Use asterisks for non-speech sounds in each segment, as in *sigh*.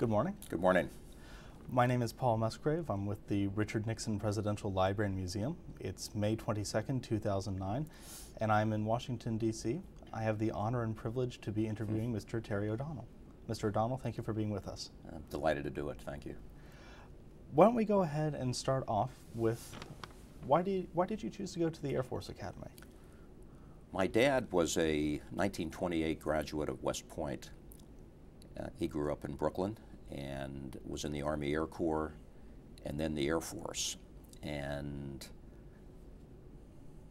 Good morning. Good morning. My name is Paul Musgrave. I'm with the Richard Nixon Presidential Library and Museum. It's May 22nd, 2009, and I'm in Washington, D.C. I have the honor and privilege to be interviewing Mr. Terry O'Donnell. Mr. O'Donnell, thank you for being with us. I'm delighted to do it. Thank you. Why don't we go ahead and start off with why did, why did you choose to go to the Air Force Academy? My dad was a 1928 graduate of West Point. Uh, he grew up in Brooklyn and was in the Army Air Corps and then the Air Force. And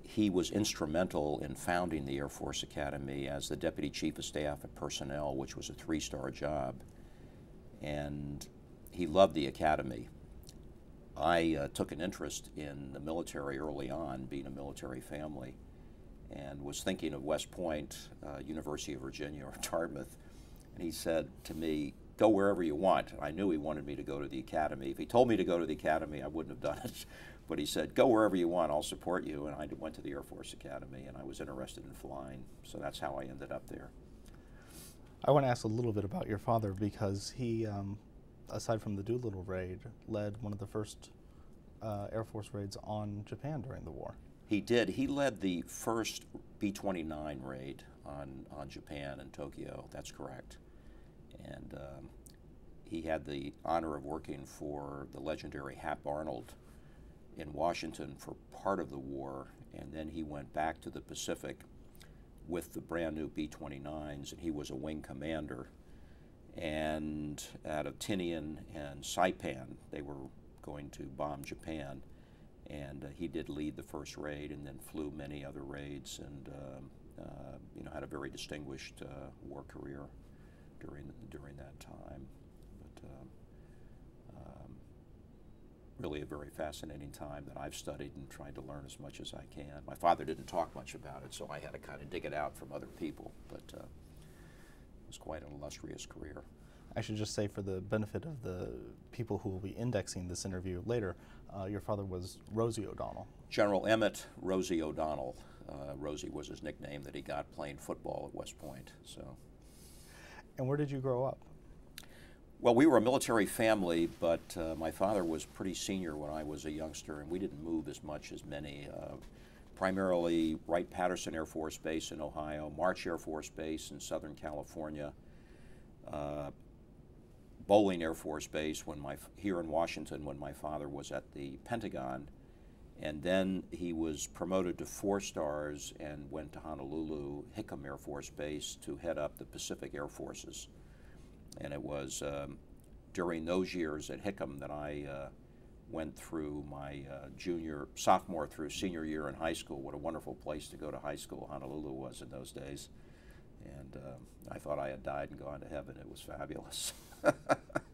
he was instrumental in founding the Air Force Academy as the Deputy Chief of Staff at Personnel, which was a three star job. And he loved the Academy. I uh, took an interest in the military early on, being a military family, and was thinking of West Point, uh, University of Virginia, or *laughs* Dartmouth. And he said to me, go wherever you want. I knew he wanted me to go to the academy. If he told me to go to the academy, I wouldn't have done it. *laughs* But he said, go wherever you want, I'll support you. And I went to the Air Force Academy and I was interested in flying. So that's how I ended up there. I want to ask a little bit about your father because he, um, aside from the Doolittle raid, led one of the first uh, Air Force raids on Japan during the war. He did. He led the first B 29 raid on, on Japan and Tokyo. That's correct and um, he had the honor of working for the legendary Hap Arnold in Washington for part of the war, and then he went back to the Pacific with the brand new B-29s, and he was a wing commander. And out of Tinian and Saipan, they were going to bomb Japan, and uh, he did lead the first raid, and then flew many other raids, and uh, uh, you know had a very distinguished uh, war career during during that time. But um, um, really a very fascinating time that I've studied and tried to learn as much as I can. My father didn't talk much about it, so I had to kind of dig it out from other people. But uh, it was quite an illustrious career. I should just say, for the benefit of the people who will be indexing this interview later, uh, your father was Rosie O'Donnell. General Emmett Rosie O'Donnell. Uh, Rosie was his nickname that he got playing football at West Point. So. And where did you grow up? Well, we were a military family, but uh, my father was pretty senior when I was a youngster, and we didn't move as much as many. Uh, primarily Wright Patterson Air Force Base in Ohio, March Air Force Base in Southern California, uh, Bolling Air Force Base when my here in Washington when my father was at the Pentagon, and then he was promoted to four stars and went to Honolulu Hickam Air Force Base to head up the Pacific Air Forces. And it was um, during those years at Hickam that I uh, went through my uh, junior, sophomore through senior year in high school. What a wonderful place to go to high school Honolulu was in those days. And uh, I thought I had died and gone to heaven. It was fabulous. *laughs*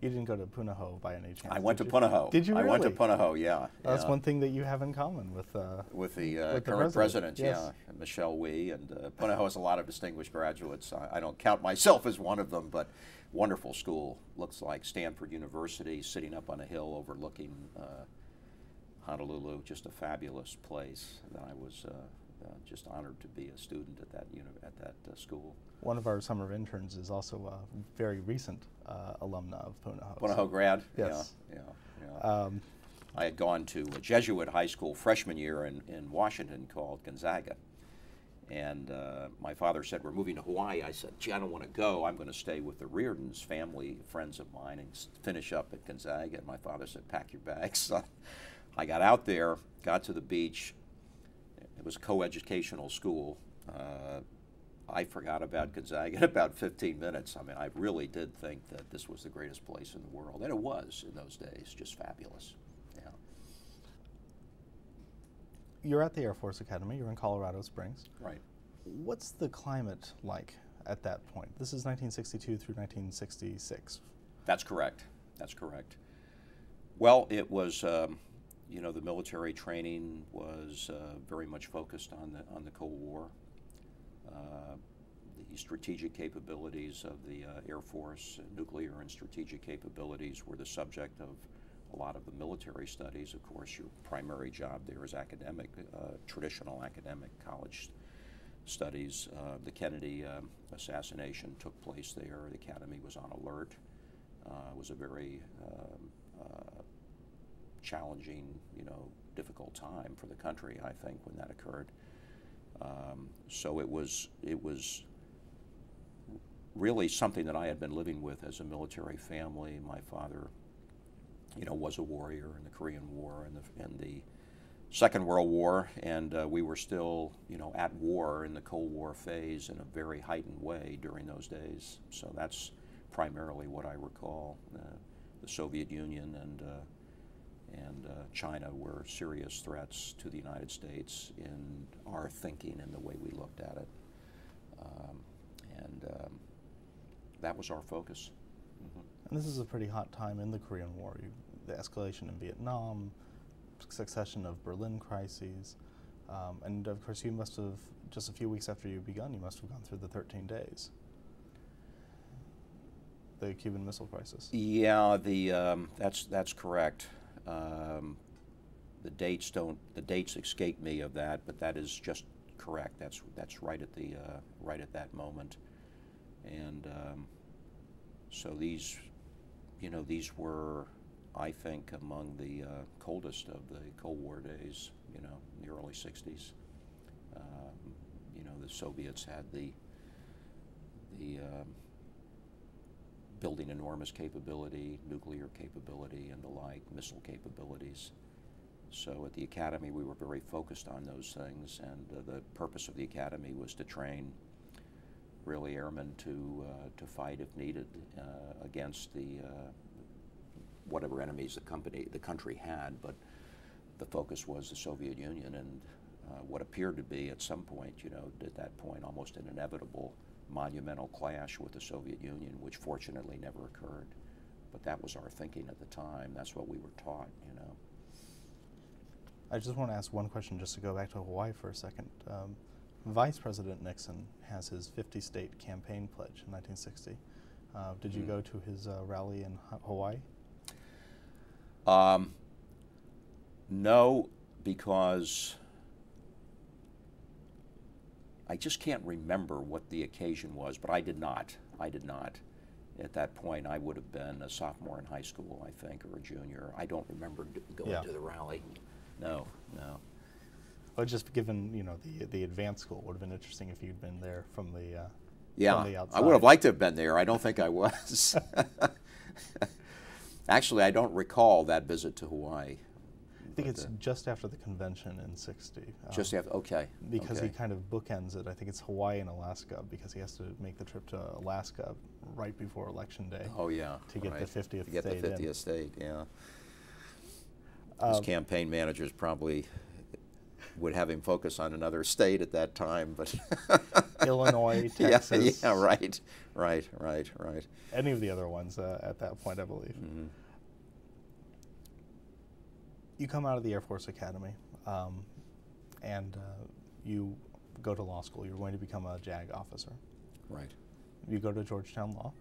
You didn't go to Punahou by any chance? I went to you? Punahou. Did you really? I went to Punahou, yeah. That's yeah. one thing that you have in common with uh, with the, uh, with the current president, president, yes. yeah, Michelle Wie, and uh, Punahou has a lot of distinguished graduates. I, I, don't count myself as one of them, but wonderful school. Looks like Stanford University, sitting up on a hill overlooking uh, Honolulu. Just a fabulous place. And I was uh, uh, just honored to be a student at that at that uh, school. One of our summer interns is also a very recent uh, alumna of Punahou. Punahou grad. Yes. Yeah. yeah, yeah. Um, I had gone to a Jesuit high school freshman year in, in Washington called Gonzaga. And uh, my father said, We're moving to Hawaii. I said, Gee, I don't want to go. I'm going to stay with the Reardons, family, friends of mine, and finish up at Gonzaga. And my father said, Pack your bags. *laughs* I got out there, got to the beach, it was a co-educational school. Uh, I forgot about Gonzaga in *laughs* about 15 minutes. I mean, I really did think that this was the greatest place in the world, and it was in those days, just fabulous. Yeah. You're at the Air Force Academy. You're in Colorado Springs. Right. What's the climate like at that point? This is 1962 through 1966. That's correct. That's correct. Well, it was. Um, you know, the military training was uh, very much focused on the on the Cold War. Uh, the strategic capabilities of the uh, Air Force, nuclear and strategic capabilities, were the subject of a lot of the military studies. Of course, your primary job there is academic, uh, traditional academic college studies. Uh, the Kennedy assassination took place there. The Academy was on alert. Uh, it was a very um, uh, challenging, you know, difficult time for the country. I think when that occurred. Um, so it was it was really something that I had been living with as a military family. My father, you know, was a warrior in the Korean War and the, and the Second World War, and uh, we were still, you know, at war in the Cold War phase in a very heightened way during those days. So that's primarily what I recall. Uh, the Soviet Union and uh, and uh, China were serious threats to the United States in our thinking and the way we looked at it. Um, and um, that was our focus. Mm-hmm. And this is a pretty hot time in the Korean War. You, the escalation in Vietnam, succession of Berlin crises, um, and of course you must have just a few weeks after you begun, you must have gone through the 13 days. The Cuban Missile Crisis. Yeah, the um, that's that's correct. Um, the dates don't the dates escape me of that, but that is just correct. That's that's right at the uh, right at that moment. And um, so these, you know, these were, I think, among the uh, coldest of the Cold War days, you know, the early 60s. Um, you know, the Soviets had the, the um, building enormous capability, nuclear capability and the like, missile capabilities. So at the Academy, we were very focused on those things, and uh, the purpose of the Academy was to train really airmen to uh, to fight if needed uh, against the uh, whatever enemies the company the country had, but the focus was the Soviet Union and uh, what appeared to be at some point, you know, at that point almost an inevitable monumental clash with the Soviet Union, which fortunately never occurred. But that was our thinking at the time. That's what we were taught, you know. I just want to ask one question, just to go back to Hawaii for a second. Um, Vice President Nixon has his 50 state campaign pledge in 1960. Uh, did you mm. go to his uh, rally in Hawaii? Um, no, because I just can't remember what the occasion was, but I did not. I did not. At that point, I would have been a sophomore in high school, I think, or a junior. I don't remember going yeah. to the rally. No, no. But just given you know the the advanced school would have been interesting if you'd been there from the uh, yeah. From the I would have liked to have been there. I don't think I was. *laughs* *laughs* Actually, I don't recall that visit to Hawaii. I think it's uh, just after the convention in '60. Um, just after, okay. Because okay. he kind of bookends it. I think it's Hawaii and Alaska because he has to make the trip to Alaska right before Election Day. Oh yeah. To get right. the 50th to get state the 50th in. state, yeah. His um, campaign managers probably would have him focus on another state at that time, but *laughs* Illinois, Texas. *laughs* Yeah, yeah, right, right, right, right. Any of the other ones uh, at that point, I believe. Mm-hmm. You come out of the Air Force Academy, um, and uh, you go to law school. You're going to become a JAG officer. Right. You go to Georgetown Law.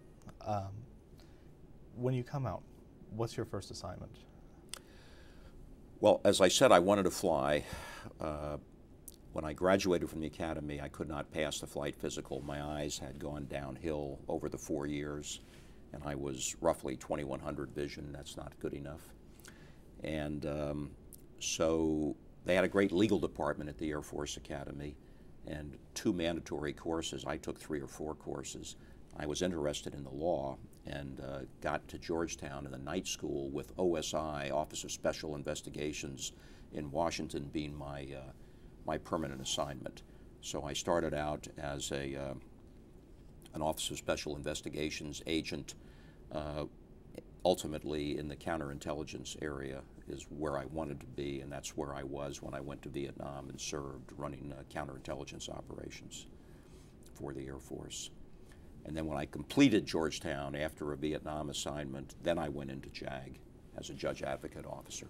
Um, when you come out, what's your first assignment? Well, as I said, I wanted to fly. Uh, when I graduated from the academy, I could not pass the flight physical. My eyes had gone downhill over the four years, and I was roughly 2100 vision. That's not good enough. And um, so they had a great legal department at the Air Force Academy and two mandatory courses. I took three or four courses. I was interested in the law and uh, got to Georgetown in the night school with OSI, Office of Special Investigations, in Washington being my, uh, my permanent assignment. So I started out as a, uh, an Office of Special Investigations agent, uh, ultimately in the counterintelligence area is where I wanted to be, and that's where I was when I went to Vietnam and served running uh, counterintelligence operations for the Air Force. And then when I completed Georgetown after a Vietnam assignment, then I went into JAG as a judge advocate officer.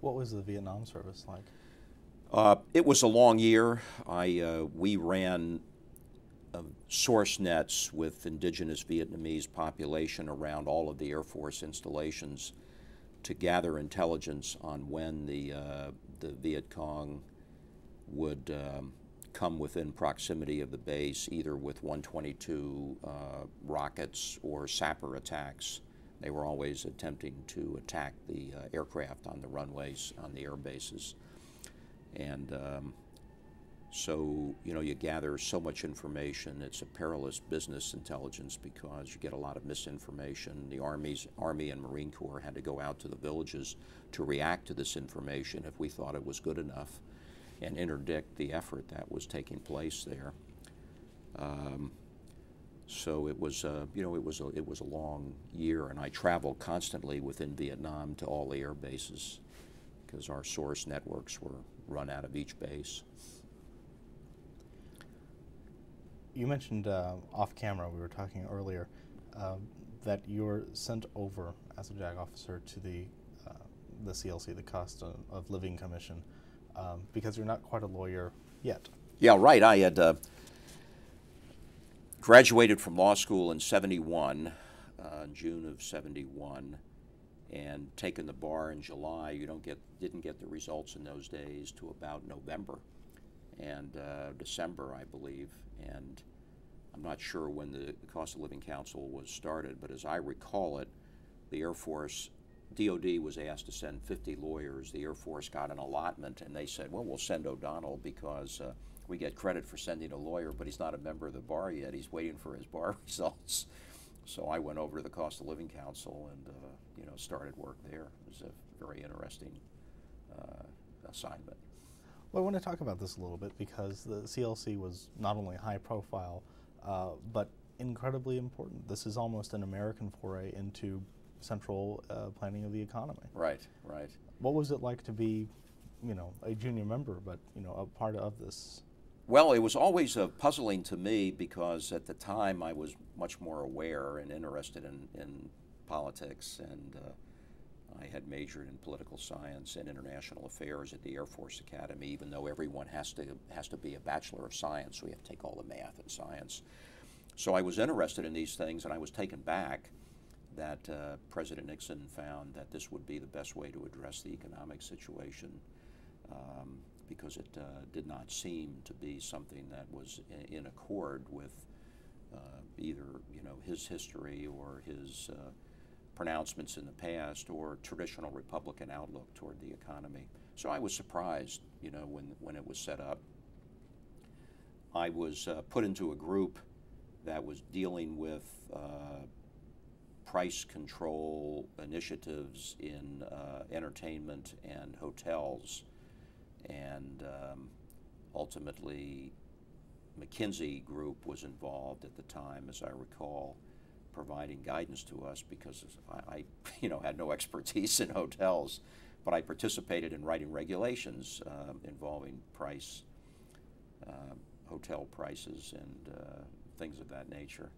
What was the Vietnam service like? Uh, it was a long year. I uh, we ran source nets with indigenous Vietnamese population around all of the Air Force installations to gather intelligence on when the uh, the Viet Cong would um, come within proximity of the base, either with 122 uh, rockets or sapper attacks. They were always attempting to attack the uh, aircraft on the runways, on the air bases. And um, so, you know, you gather so much information. It's a perilous business intelligence because you get a lot of misinformation. The Army's, Army and Marine Corps had to go out to the villages to react to this information if we thought it was good enough and interdict the effort that was taking place there. Um, so it was, uh, you know, it was a, it was a long year, and I traveled constantly within Vietnam to all the air bases because our source networks were run out of each base. You mentioned uh, off camera, we were talking earlier, uh, that you were sent over as a JAG officer to the, uh, the CLC, the Cost of, Living Commission, um, because you're not quite a lawyer yet. Yeah, right. I had uh, graduated from law school in 71, uh, June of 71, and taken the bar in July. You don't get, didn't get the results in those days to about November and uh, December, I believe. And I'm not sure when the Cost of Living Council was started, but as I recall it, the Air Force DOD was asked to send 50 lawyers. The Air Force got an allotment, and they said, well, we'll send O'Donnell because uh, we get credit for sending a lawyer, but he's not a member of the bar yet. He's waiting for his *laughs* bar results. So I went over to the Cost of Living Council and, uh, you know, started work there. It was a very interesting uh, assignment. Well, I want to talk about this a little bit because the CLC was not only high profile, uh, but incredibly important. This is almost an American foray into central uh, planning of the economy. Right, right. What was it like to be, you know, a junior member, but you know, a part of this? Well, it was always uh, puzzling to me because at the time I was much more aware and interested in, in politics, and uh, I had majored in political science and international affairs at the Air Force Academy. Even though everyone has to has to be a bachelor of science, we have to take all the math and science. So I was interested in these things, and I was taken back that uh, President Nixon found that this would be the best way to address the economic situation um, because it uh, did not seem to be something that was in, in accord with uh, either you know his history or his uh, pronouncements in the past or traditional Republican outlook toward the economy. So I was surprised, you know, when when it was set up. I was uh, put into a group that was dealing with uh, price control initiatives in uh, entertainment and hotels. And um, ultimately, McKinsey Group was involved at the time, as I recall, providing guidance to us because I, I *laughs* you know, had no expertise in hotels, but I participated in writing regulations uh, involving price, uh, hotel prices, and uh, things of that nature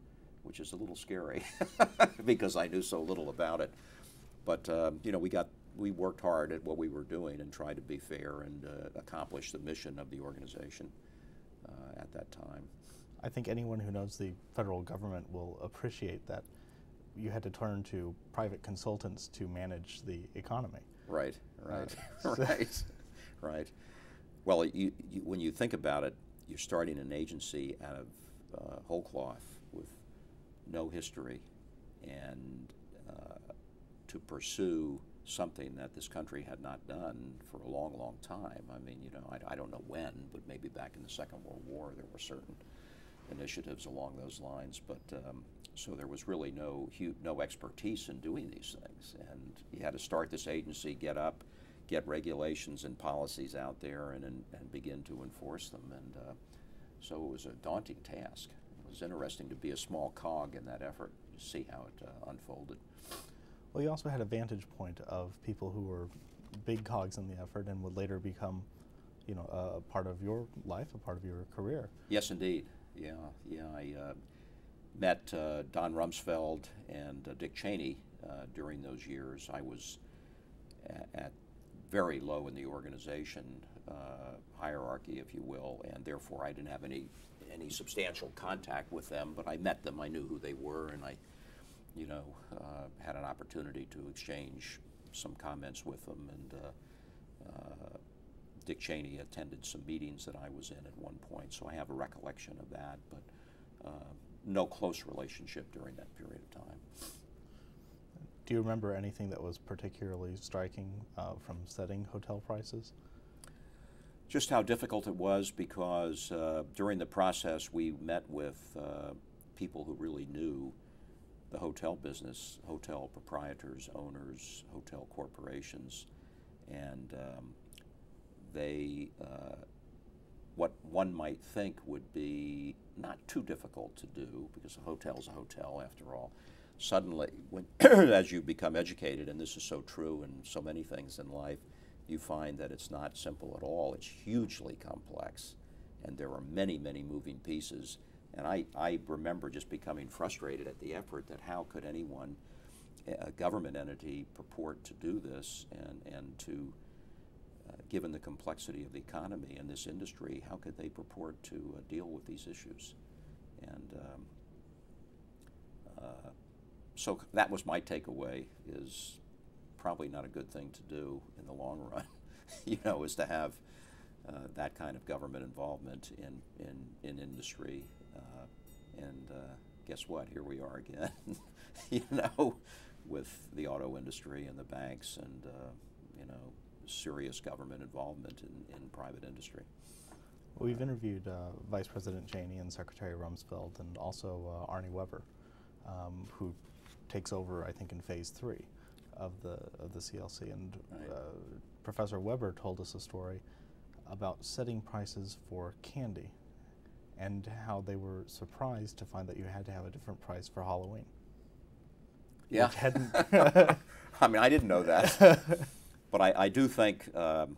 which is a little scary *laughs* because I knew so little about it. But uh, you know, we got we worked hard at what we were doing and tried to be fair and uh, accomplish the mission of the organization uh, at that time. I think anyone who knows the federal government will appreciate that you had to turn to private consultants to manage the economy. Right, right, *laughs* uh, right, right. Well, you, you, when you think about it, you're starting an agency out of uh, whole cloth with no history and uh, to pursue something that this country had not done for a long, long time. I mean, you know, I, I, don't know when, but maybe back in the Second World War there were certain initiatives along those lines. But um, so there was really no no expertise in doing these things, and you had to start this agency, get up, get regulations and policies out there, and and, and begin to enforce them. And uh, so it was a daunting task It was interesting to be a small cog in that effort to see how it uh, unfolded. Well, you also had a vantage point of people who were big cogs in the effort and would later become, you know, a part of your life, a part of your career. Yes, indeed. Yeah, yeah. I uh, met uh, Don Rumsfeld and uh, Dick Cheney uh, during those years. I was at, at very low in the organization uh, hierarchy, if you will, and therefore I didn't have any any substantial contact with them, but I met them. I knew who they were, and I, you know, uh, had an opportunity to exchange some comments with them. And uh, uh Dick Cheney attended some meetings that I was in at one point, so I have a recollection of that, but uh, no close relationship during that period of time. Do you remember anything that was particularly striking uh, from setting hotel prices? Just how difficult it was because uh, during the process we met with uh, people who really knew the hotel business, hotel proprietors, owners, hotel corporations, and um, they, uh, what one might think would be not too difficult to do, because a hotel is a hotel after all, suddenly, when, *clears throat* as you become educated, and this is so true in so many things in life, you find that it's not simple at all. It's hugely complex, and there are many, many moving pieces. And I, I remember just becoming frustrated at the effort that how could anyone, a government entity, purport to do this and, and to given the complexity of the economy and this industry, how could they purport to uh, deal with these issues? And um, uh, so that was my takeaway: is probably not a good thing to do in the long run. *laughs* you know, is to have uh, that kind of government involvement in in, in industry. Uh, and uh, guess what? Here we are again. *laughs* you know, with the auto industry and the banks and you know serious government involvement in, in private industry. We've interviewed uh, Vice President Cheney and Secretary Rumsfeld and also uh, Arnie Weber, um, who takes over, I think, in phase three of the of the CLC. And right. uh, Professor Weber told us a story about setting prices for candy and how they were surprised to find that you had to have a different price for Halloween. Yeah. *laughs* I mean, I didn't know that. *laughs* but I, I do think um,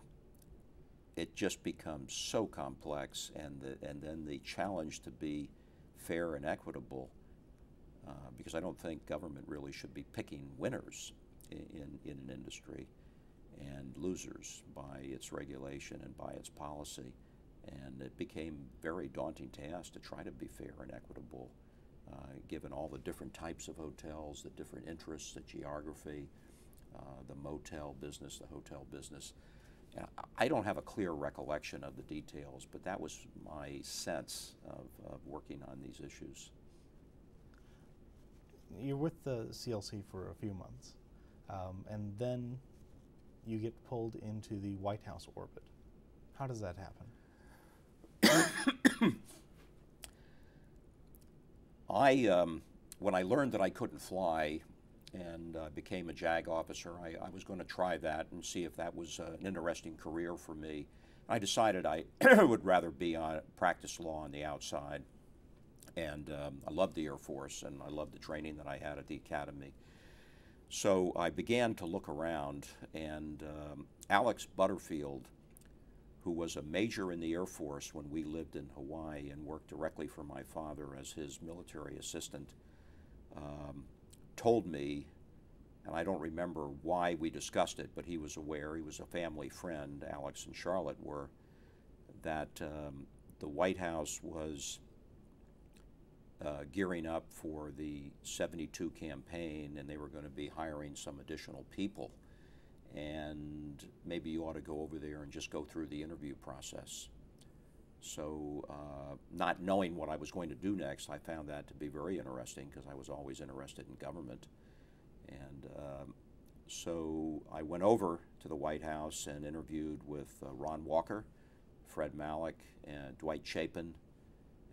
it just becomes so complex, and the, and then the challenge to be fair and equitable, uh, because I don't think government really should be picking winners in, in, an industry and losers by its regulation and by its policy. And it became very daunting task to try to be fair and equitable, uh, given all the different types of hotels, the different interests, the geography, uh, the motel business, the hotel business. And I don't have a clear recollection of the details, but that was my sense of, of working on these issues. You're with the CLC for a few months, um, and then you get pulled into the White House orbit. How does that happen? *coughs* I, um, when I learned that I couldn't fly, and uh, became a JAG officer. I, I was going to try that and see if that was uh, an interesting career for me. I decided I *clears throat* would rather be on practice law on the outside. And um, I loved the Air Force and I loved the training that I had at the academy. So I began to look around, and um, Alex Butterfield, who was a major in the Air Force when we lived in Hawaii and worked directly for my father as his military assistant, um, told me, and I don't remember why we discussed it, but he was aware, he was a family friend, Alex and Charlotte were, that um, the White House was uh, gearing up for the 72 campaign and they were going to be hiring some additional people. And maybe you ought to go over there and just go through the interview process. So, uh, not knowing what I was going to do next, I found that to be very interesting because I was always interested in government. And um, so I went over to the White House and interviewed with uh, Ron Walker, Fred Malek, and Dwight Chapin,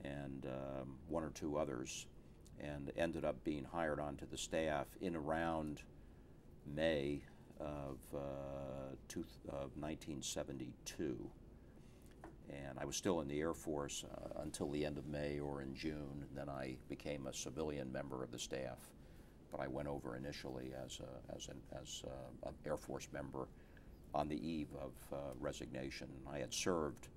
and um, one or two others, and ended up being hired onto the staff in around May of, uh, two, of 1972 and I was still in the Air Force uh, until the end of May or in June. Then I became a civilian member of the staff, but I went over initially as a, as an as a, an Air Force member on the eve of uh, resignation. I had served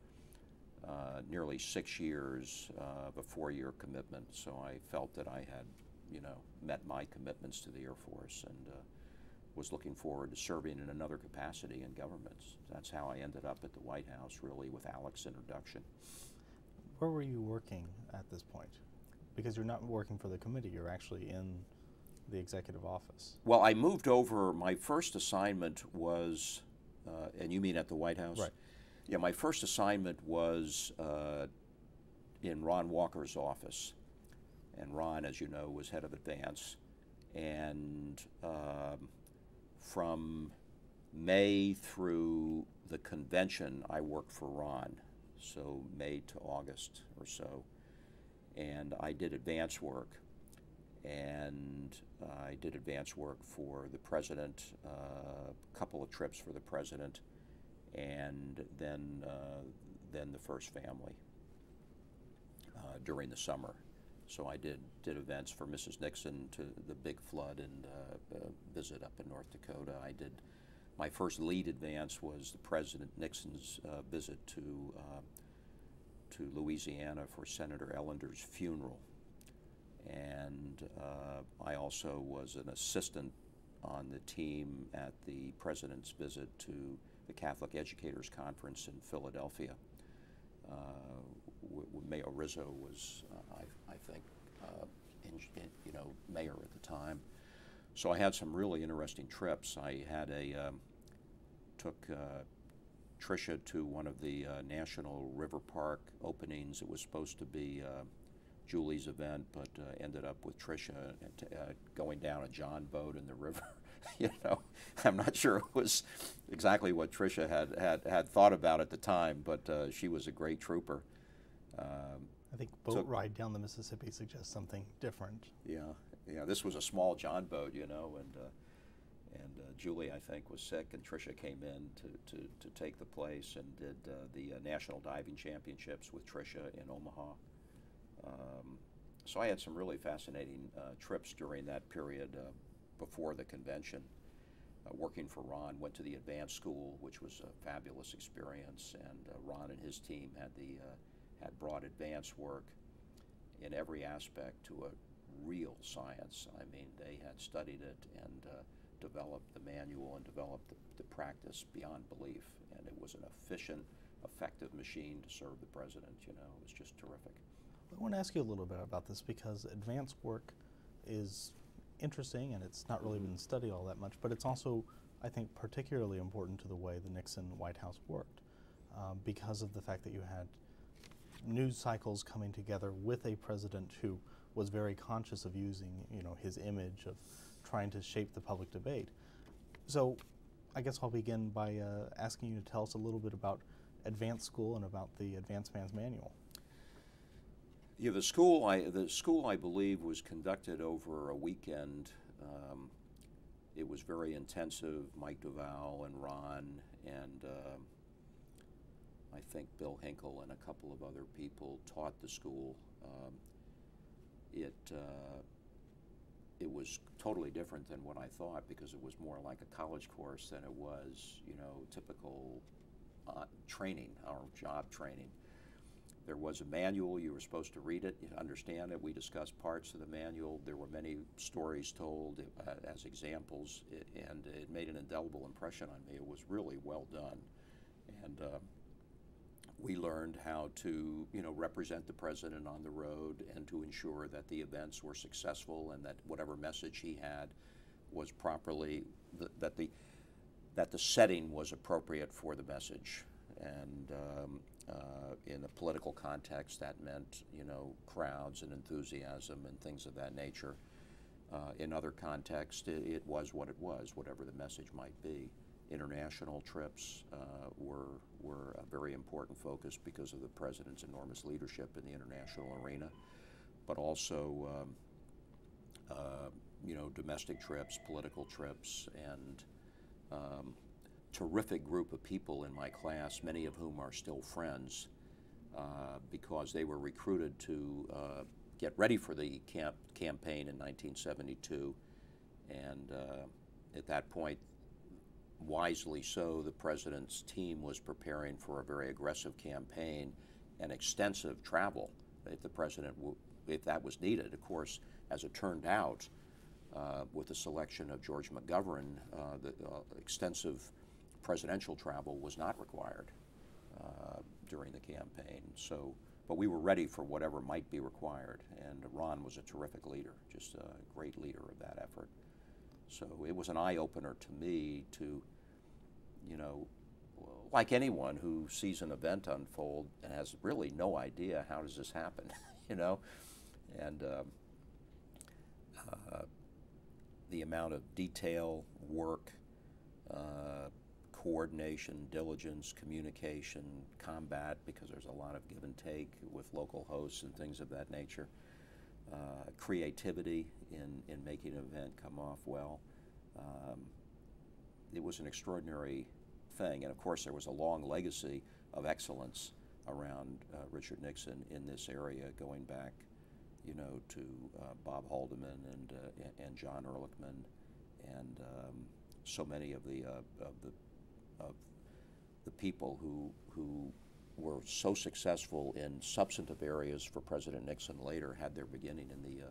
uh, nearly six years of a four-year commitment, so I felt that I had, you know, met my commitments to the Air Force and uh, was looking forward to serving in another capacity in governments. That's how I ended up at the White House, really, with Alex's introduction. Where were you working at this point? Because you're not working for the committee, you're actually in the executive office. Well, I moved over. My first assignment was, uh, and you mean at the White House? Right. Yeah, my first assignment was uh, in Ron Walker's office. And Ron, as you know, was head of advance. And um, from May through the convention, I worked for Ron. So May to August or so. And I did advance work. And I did advance work for the president, uh, a couple of trips for the president, and then, uh, then the first family uh, during the summer. So I did, did events for Mrs. Nixon to the big flood and uh, uh, visit up in North Dakota. I did, my first lead advance was the President Nixon's uh, visit to, uh, to Louisiana for Senator Ellender's funeral. And uh, I also was an assistant on the team at the President's visit to the Catholic Educators Conference in Philadelphia. Uh, Mayor Rizzo was, uh, I, I, think, uh, in, in, you know, mayor at the time. So I had some really interesting trips. I had a um, took uh, Tricia to one of the uh, National River Park openings. It was supposed to be uh, Julie's event, but ended up with Tricia going down a John boat in the river. *laughs* you know, I'm not sure it was exactly what Tricia had, had, had thought about at the time, but uh, she was a great trooper. Um, I think boat so, ride down the Mississippi suggests something different. Yeah, yeah. This was a small John boat, you know, and uh, and uh, Julie, I think, was sick, and Tricia came in to, to, to take the place and did uh, the uh, National Diving Championships with Tricia in Omaha. Um, so I had some really fascinating uh, trips during that period uh, before the convention. working for Ron, went to the advanced school, which was a fabulous experience, and Ron and his team had the had brought advanced work in every aspect to a real science. I mean, they had studied it and uh, developed the manual and developed the, the, practice beyond belief. And it was an efficient, effective machine to serve the president. You know, it was just terrific. I want to ask you a little bit about this because advanced work is interesting and it's not really been studied all that much, but it's also, I think, particularly important to the way the Nixon White House worked um, because of the fact that you had news cycles coming together with a president who was very conscious of using, you know, his image of trying to shape the public debate. So, I guess I'll begin by uh, asking you to tell us a little bit about advanced school and about the advanced man's manual. Yeah, the school I the school I believe was conducted over a weekend. Um, it was very intensive. Mike Duval and Ron and uh, I think Bill Henkel and a couple of other people taught the school. Um, it uh, it was totally different than what I thought because it was more like a college course than it was, you know, typical uh, training, our job training. There was a manual. You were supposed to read it, you understand it. We discussed parts of the manual. There were many stories told uh, as examples, and it made an indelible impression on me. It was really well done, and uh, we learned how to, you know, represent the president on the road and to ensure that the events were successful and that whatever message he had was properly that the that the setting was appropriate for the message. And um, uh, in a political context, that meant you know crowds and enthusiasm and things of that nature. Uh, in other contexts, it, it was what it was, whatever the message might be international trips uh, were, were a very important focus because of the president's enormous leadership in the international arena, but also, um, uh, you know, domestic trips, political trips, and um, terrific group of people in my class, many of whom are still friends, uh, because they were recruited to uh, get ready for the camp campaign in 1972, and uh, at that point, wisely so, the president's team was preparing for a very aggressive campaign and extensive travel if the president, if that was needed. Of course, as it turned out, uh, with the selection of George McGovern, uh, the uh, extensive presidential travel was not required uh, during the campaign. So, but we were ready for whatever might be required, and Ron was a terrific leader, just a great leader of that effort. So it was an eye opener to me to, you know, like anyone who sees an event unfold and has really no idea how does this happen, *laughs* you know, and um, uh, the amount of detail, work, uh, coordination, diligence, communication, combat, because there's a lot of give and take with local hosts and things of that nature. Uh, creativity in, in making an event come off well. Um, it was an extraordinary thing. And of course, there was a long legacy of excellence around uh, Richard Nixon in this area, going back, you know, to uh, Bob Haldeman and uh, and John Ehrlichman, and um, so many of the uh, of the of the people who who were so successful in substantive areas for President Nixon later had their beginning in the, uh,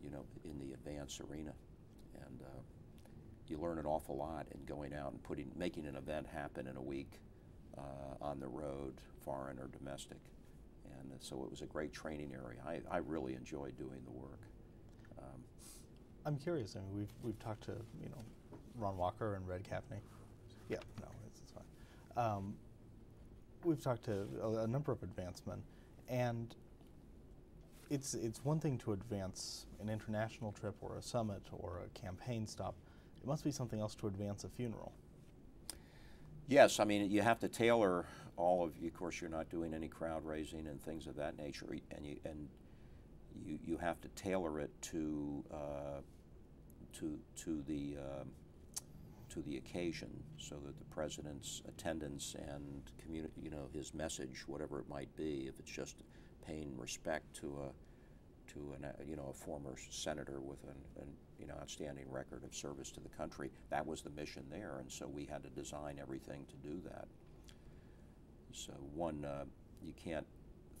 you know, in the advance arena, and you learn an awful lot in going out and putting, making an event happen in a week uh, on the road, foreign or domestic, and so it was a great training area. I, I really enjoyed doing the work. Um, I'm curious. I mean, we've we've talked to you know Ron Walker and Red Cavaney. Yeah, no, it's, it's fine. Um, we've talked to a, a, number of advancemen, and it's it's one thing to advance an international trip or a summit or a campaign stop. It must be something else to advance a funeral. Yes, I mean you have to tailor all of. Of course, you're not doing any crowd raising and things of that nature, and you and you you have to tailor it to uh, to to the um, to the occasion so that the president's attendance and communi- you know his message whatever it might be if it's just paying respect to a to an uh, you know a former senator with an, an you know outstanding record of service to the country that was the mission there and so we had to design everything to do that so one uh, you can't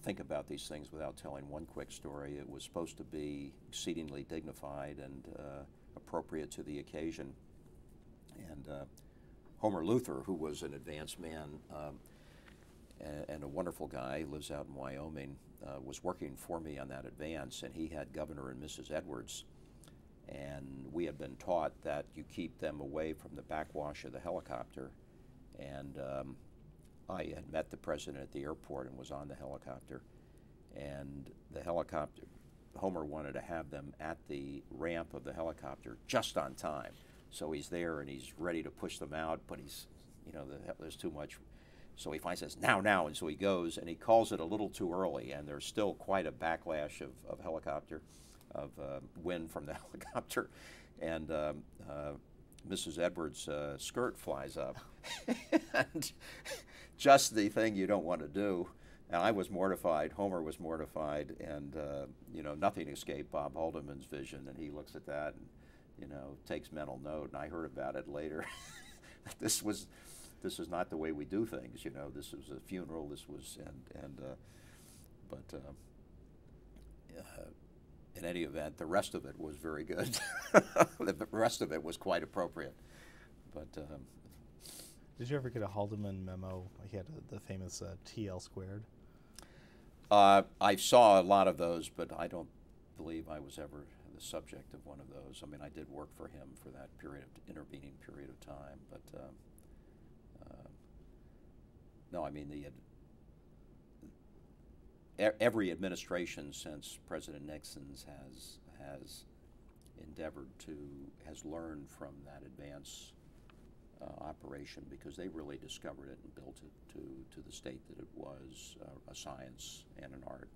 think about these things without telling one quick story it was supposed to be exceedingly dignified and uh, appropriate to the occasion and uh, Homer Luther, who was an advanced man um, and, a wonderful guy, lives out in Wyoming, uh, was working for me on that advance, and he had Governor and Mrs. Edwards. And we had been taught that you keep them away from the backwash of the helicopter. And um, I had met the president at the airport and was on the helicopter. And the helicopter, Homer wanted to have them at the ramp of the helicopter just on time. So he's there and he's ready to push them out, but he's, you know, the, there's too much. So he finds says now, now, and so he goes and he calls it a little too early, and there's still quite a backlash of, of helicopter, of uh, wind from the *laughs* helicopter, and um, uh, Mrs. Edwards' uh, skirt flies up, *laughs* and just the thing you don't want to do. And I was mortified. Homer was mortified, and uh, you know nothing escaped Bob Haldeman's vision, and he looks at that and you know, takes mental note. And I heard about it later. *laughs* this was, this is not the way we do things. You know, this was a funeral. This was, and and, uh, but. Uh, uh, in any event, the rest of it was very good. *laughs* the rest of it was quite appropriate. But um, did you ever get a Haldeman memo? He had a, the famous uh, TL squared. Uh, I saw a lot of those, but I don't believe I was ever the subject of one of those. I mean, I did work for him for that period of intervening period of time, but um, uh, no, I mean the every administration since President Nixon's has has endeavored to has learned from that advance uh, operation because they really discovered it and built it to to the state that it was uh, a science and an art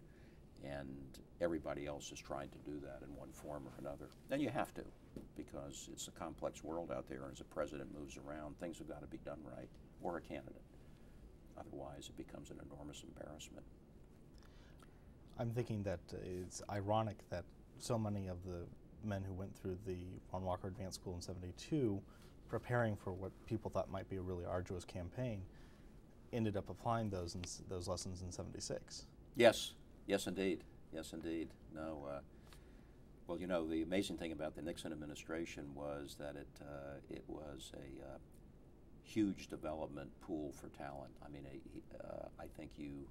and everybody else is trying to do that in one form or another. And you have to, because it's a complex world out there, and as a president moves around, things have got to be done right, or a candidate. Otherwise, it becomes an enormous embarrassment. I'm thinking that it's ironic that so many of the men who went through the Ron Walker Advanced School in 72, preparing for what people thought might be a really arduous campaign, ended up applying those, in, those lessons in 76. Yes, Yes, indeed. Yes, indeed. No. Uh, well, you know, the amazing thing about the Nixon administration was that it uh, it was a uh, huge development pool for talent. I mean, uh, I think you,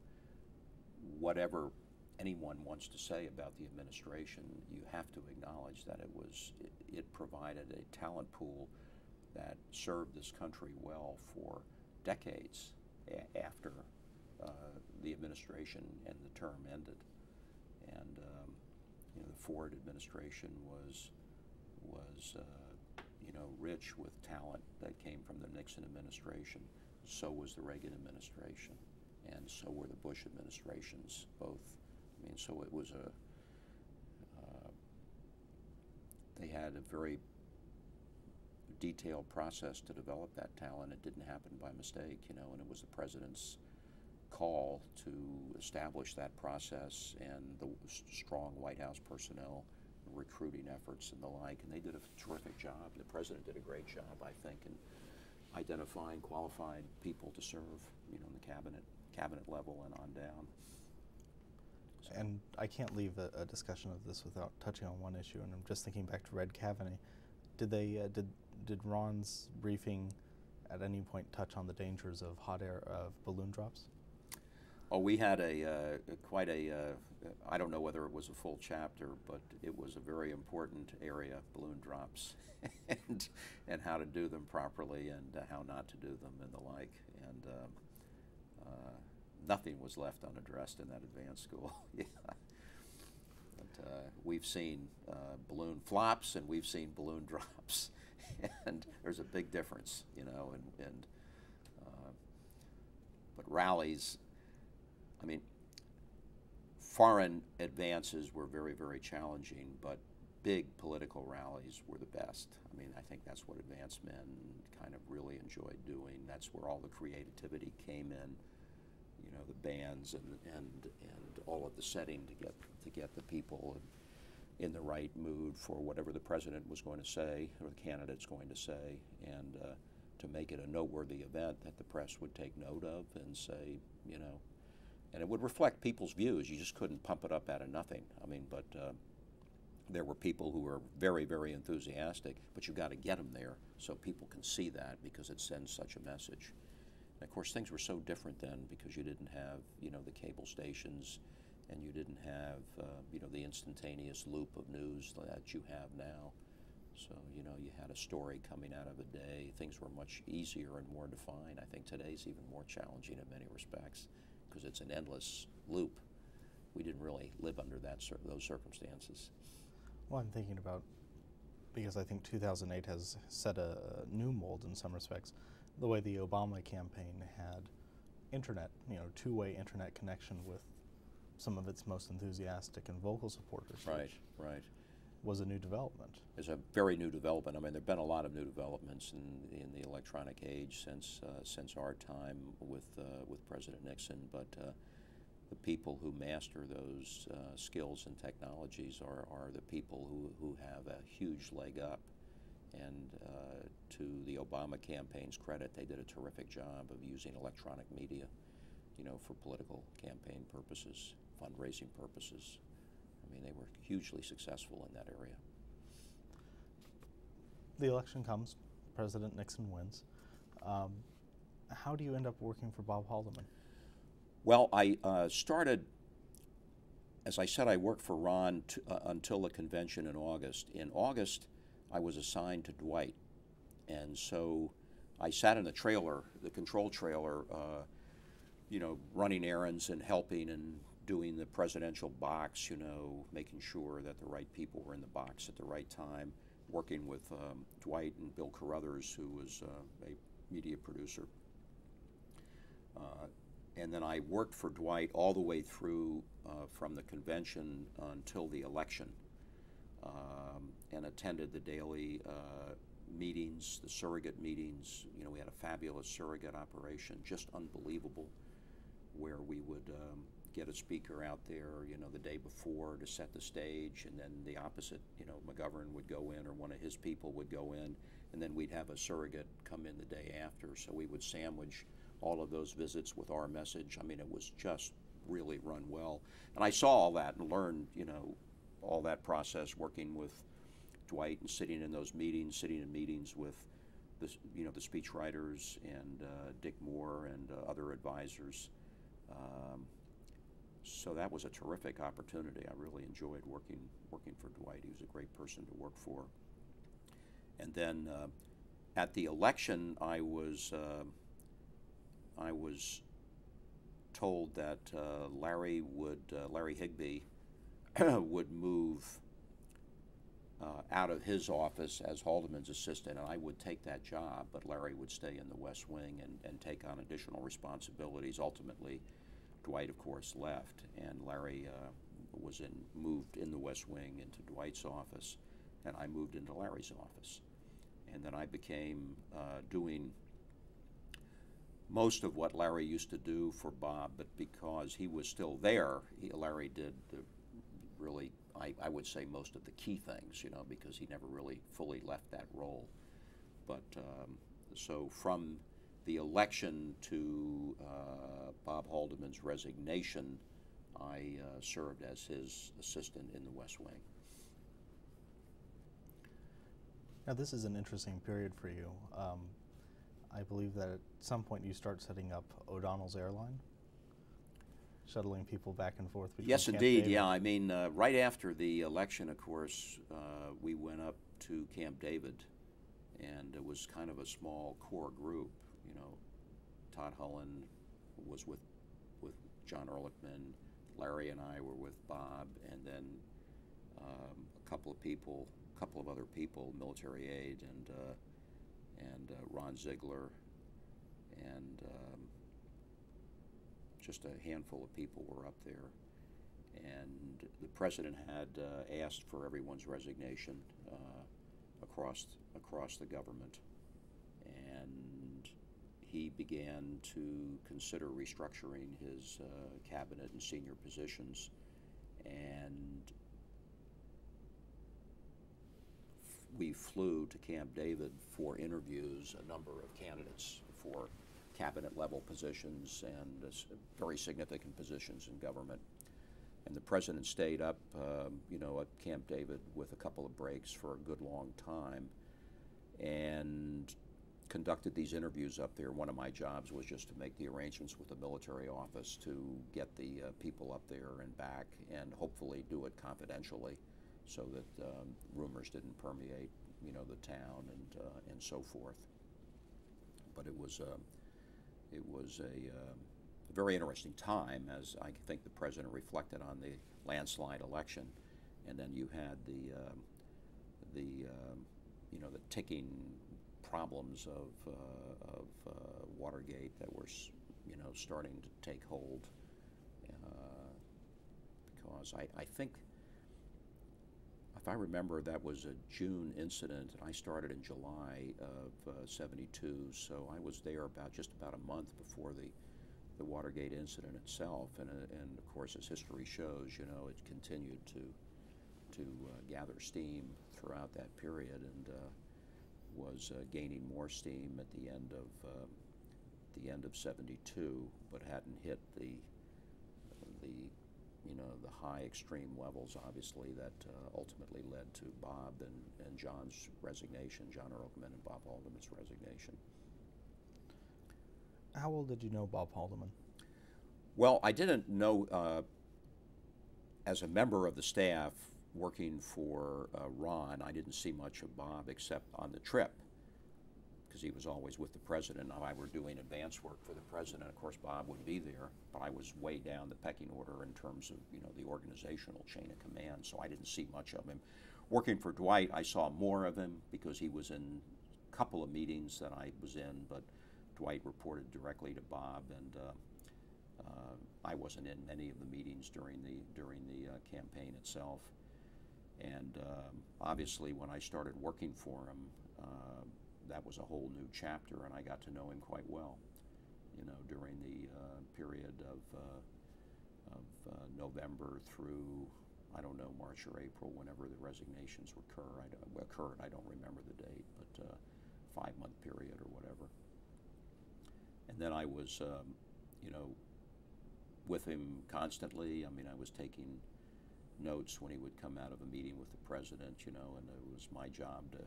whatever anyone wants to say about the administration, you have to acknowledge that it was it, it provided a talent pool that served this country well for decades after uh, the administration and the term ended. And um, you know, the Ford administration was was uh, you know rich with talent that came from the Nixon administration. So was the Reagan administration, and so were the Bush administrations. Both. I mean, so it was a. Uh, they had a very detailed process to develop that talent. It didn't happen by mistake, you know, and it was the president's call to establish that process and the strong White House personnel, recruiting efforts and the like, and they did a terrific job. The president did a great job, I think, in identifying qualified people to serve, you know, in the cabinet cabinet level and on down. And I can't leave a, a discussion of this without touching on one issue, and I'm just thinking back to Red Cavaney. Did they uh, did did Ron's briefing at any point touch on the dangers of hot air of balloon drops? Oh, we had a uh, quite a. Uh, I don't know whether it was a full chapter, but it was a very important area, balloon drops, *laughs* and and how to do them properly and uh, how not to do them and the like. And um, nothing was left unaddressed in that advanced school. *laughs* yeah. But uh, we've seen uh, balloon flops and we've seen balloon *laughs* drops, and there's a big difference, you know. And, and uh, but rallies, I mean, foreign advances were very, very challenging, but big political rallies were the best. I mean, I think that's what advanced men kind of really enjoyed doing. That's where all the creativity came in. You know, the bands and and and all of the setting to get to get the people in the right mood for whatever the president was going to say or the candidate's going to say, and uh, to make it a noteworthy event that the press would take note of and say, you know, and it would reflect people's views. You just couldn't pump it up out of nothing. I mean, but uh, there were people who were very, very enthusiastic, but you've got to get them there so people can see that because it sends such a message. And of course, things were so different then because you didn't have, you know, the cable stations, and you didn't have, uh, you know, the instantaneous loop of news that you have now. So, you know, you had a story coming out of a day. Things were much easier and more defined. I think today's even more challenging in many respects because it's an endless loop. We didn't really live under that those circumstances. Well, I'm thinking about because I think 2008 has set a new mold in some respects. The way the Obama campaign had internet, you know, two-way internet connection with some of its most enthusiastic and vocal supporters, Right, right. was a new development. It's a very new development. I mean, there've been a lot of new developments in, in the electronic age since uh, since our time with uh, with President Nixon. But uh, the people who master those uh, skills and technologies are, are the people who, who have a huge leg up. And uh, to the Obama campaign's credit, they did a terrific job of using electronic media, you know, for political campaign purposes, fundraising purposes. I mean, they were hugely successful in that area. The election comes, President Nixon wins. Um, how do you end up working for Bob Haldeman? Well, I uh, started, as I said, I worked for Ron t- uh, until the convention in August. In August, I was assigned to Dwight. And so I sat in the trailer, the control trailer, uh, you know, running errands and helping and doing the presidential box, you know, making sure that the right people were in the box at the right time, working with um, Dwight and Bill Carruthers, who was uh, a media producer. Uh, and then I worked for Dwight all the way through uh, from the convention until the election, um, and attended the daily uh, meetings, the surrogate meetings. You know, we had a fabulous surrogate operation, just unbelievable, where we would um, get a speaker out there, you know, the day before to set the stage, and then the opposite, you know, McGovern would go in or one of his people would go in, and then we'd have a surrogate come in the day after. So we would sandwich all of those visits with our message. I mean, it was just really run well. And I saw all that and learned, you know, all that process working with Dwight and sitting in those meetings, sitting in meetings with the, you know, the speech writers and uh, Dick Moore and uh, other advisors. Um, so that was a terrific opportunity. I really enjoyed working working for Dwight. He was a great person to work for. And then uh, at the election, I was uh, I was told that uh, Larry would uh, Larry Higby *clears throat* would move uh, out of his office as Haldeman's assistant, and I would take that job, but Larry would stay in the West Wing and, and take on additional responsibilities. Ultimately, Dwight, of course, left, and Larry uh, was in, moved in the West Wing into Dwight's office, and I moved into Larry's office. And then I became uh, doing most of what Larry used to do for Bob, but because he was still there, he, Larry did the really I, I would say most of the key things, you know, because he never really fully left that role. But um, so from the election to uh, Bob Haldeman's resignation, I uh, served as his assistant in the West Wing. Now, this is an interesting period for you. Um, I believe that at some point you start setting up O'Donnell's Airline shuttling people back and forth between Yes, indeed. David. Yeah, I mean, uh, right after the election, of course, uh, we went up to Camp David, and it was kind of a small core group. You know, Tod Hullin was with with John Ehrlichman, Larry and I were with Bob, and then um, a couple of people, a couple of other people, military aide, and uh, and uh, Ron Ziegler, and um, just a handful of people were up there. And the president had uh, asked for everyone's resignation uh, across across the government, and he began to consider restructuring his uh, cabinet and senior positions, and we flew to Camp David for interviews, a number of candidates for cabinet level positions and uh, very significant positions in government. And the president stayed up, um, you know, at Camp David with a couple of breaks for a good long time and conducted these interviews up there. One of my jobs was just to make the arrangements with the military office to get the uh, people up there and back and hopefully do it confidentially so that um, rumors didn't permeate, you know, the town and, uh, and so forth. But it was, um, it was a, um, very interesting time as I think the president reflected on the landslide election. And then you had the, um, the um, you know, the ticking problems of, uh, of uh, Watergate that were, you know, starting to take hold. Uh, because I, I think, I remember, that was a June incident, and I started in July of uh, '72. So I was there about just about a month before the the Watergate incident itself, and uh, and of course, as history shows, you know, it continued to to uh, gather steam throughout that period, and uh, was uh, gaining more steam at the end of um, the end of '72, but hadn't hit the the you know the high extreme levels, obviously, that uh, ultimately led to Bob and, and John's resignation, John Ehrlichman and Bob Haldeman's resignation. How well did you know Bob Haldeman? Well, I didn't know uh, as a member of the staff working for uh, Ron, I didn't see much of Bob except on the trip because he was always with the president. I were doing advance work for the president. Of course, Bob would be there, but I was way down the pecking order in terms of you know the organizational chain of command, so I didn't see much of him. Working for Dwight, I saw more of him because he was in a couple of meetings that I was in, but Dwight reported directly to Bob, and uh, uh, I wasn't in many of the meetings during the during the uh, campaign itself. And um, obviously, when I started working for him, uh, that was a whole new chapter, and I got to know him quite well. You know, during the uh, period of uh, of uh, November through I don't know March or April, whenever the resignations occur. I don't, occurred. I don't remember the date, but uh, five month period or whatever. And then I was, um, you know, with him constantly. I mean, I was taking notes when he would come out of a meeting with the president, you know, and it was my job to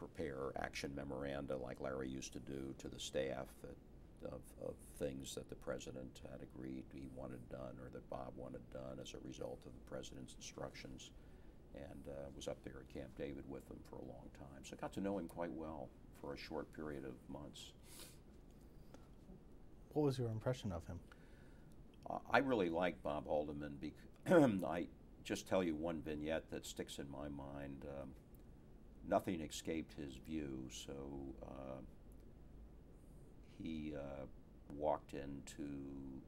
prepare action memoranda like Larry used to do to the staff that of, of things that the president had agreed he wanted done or that Bob wanted done as a result of the president's instructions. And uh, was up there at Camp David with him for a long time. So I got to know him quite well for a short period of months. What was your impression of him? Uh, I really like Bob Haldeman. Bec- *clears throat* I just tell you one vignette that sticks in my mind. Um, nothing escaped his view, so uh, he uh, walked into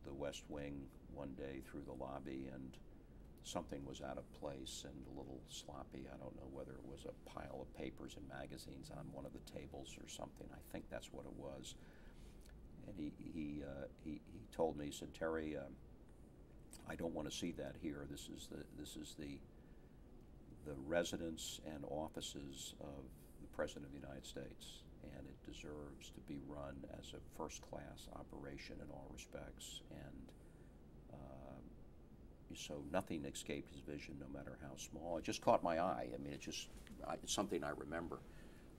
the West Wing one day through the lobby and something was out of place and a little sloppy. I don't know whether it was a pile of papers and magazines on one of the tables or something. I think that's what it was. And he, he, uh, he, he told me, he said, Terry, um, I don't want to see that here. This is the, this is the, the residence and offices of the President of the United States, and it deserves to be run as a first-class operation in all respects. And um, so nothing escaped his vision, no matter how small. It just caught my eye. I mean, it just I, it's something I remember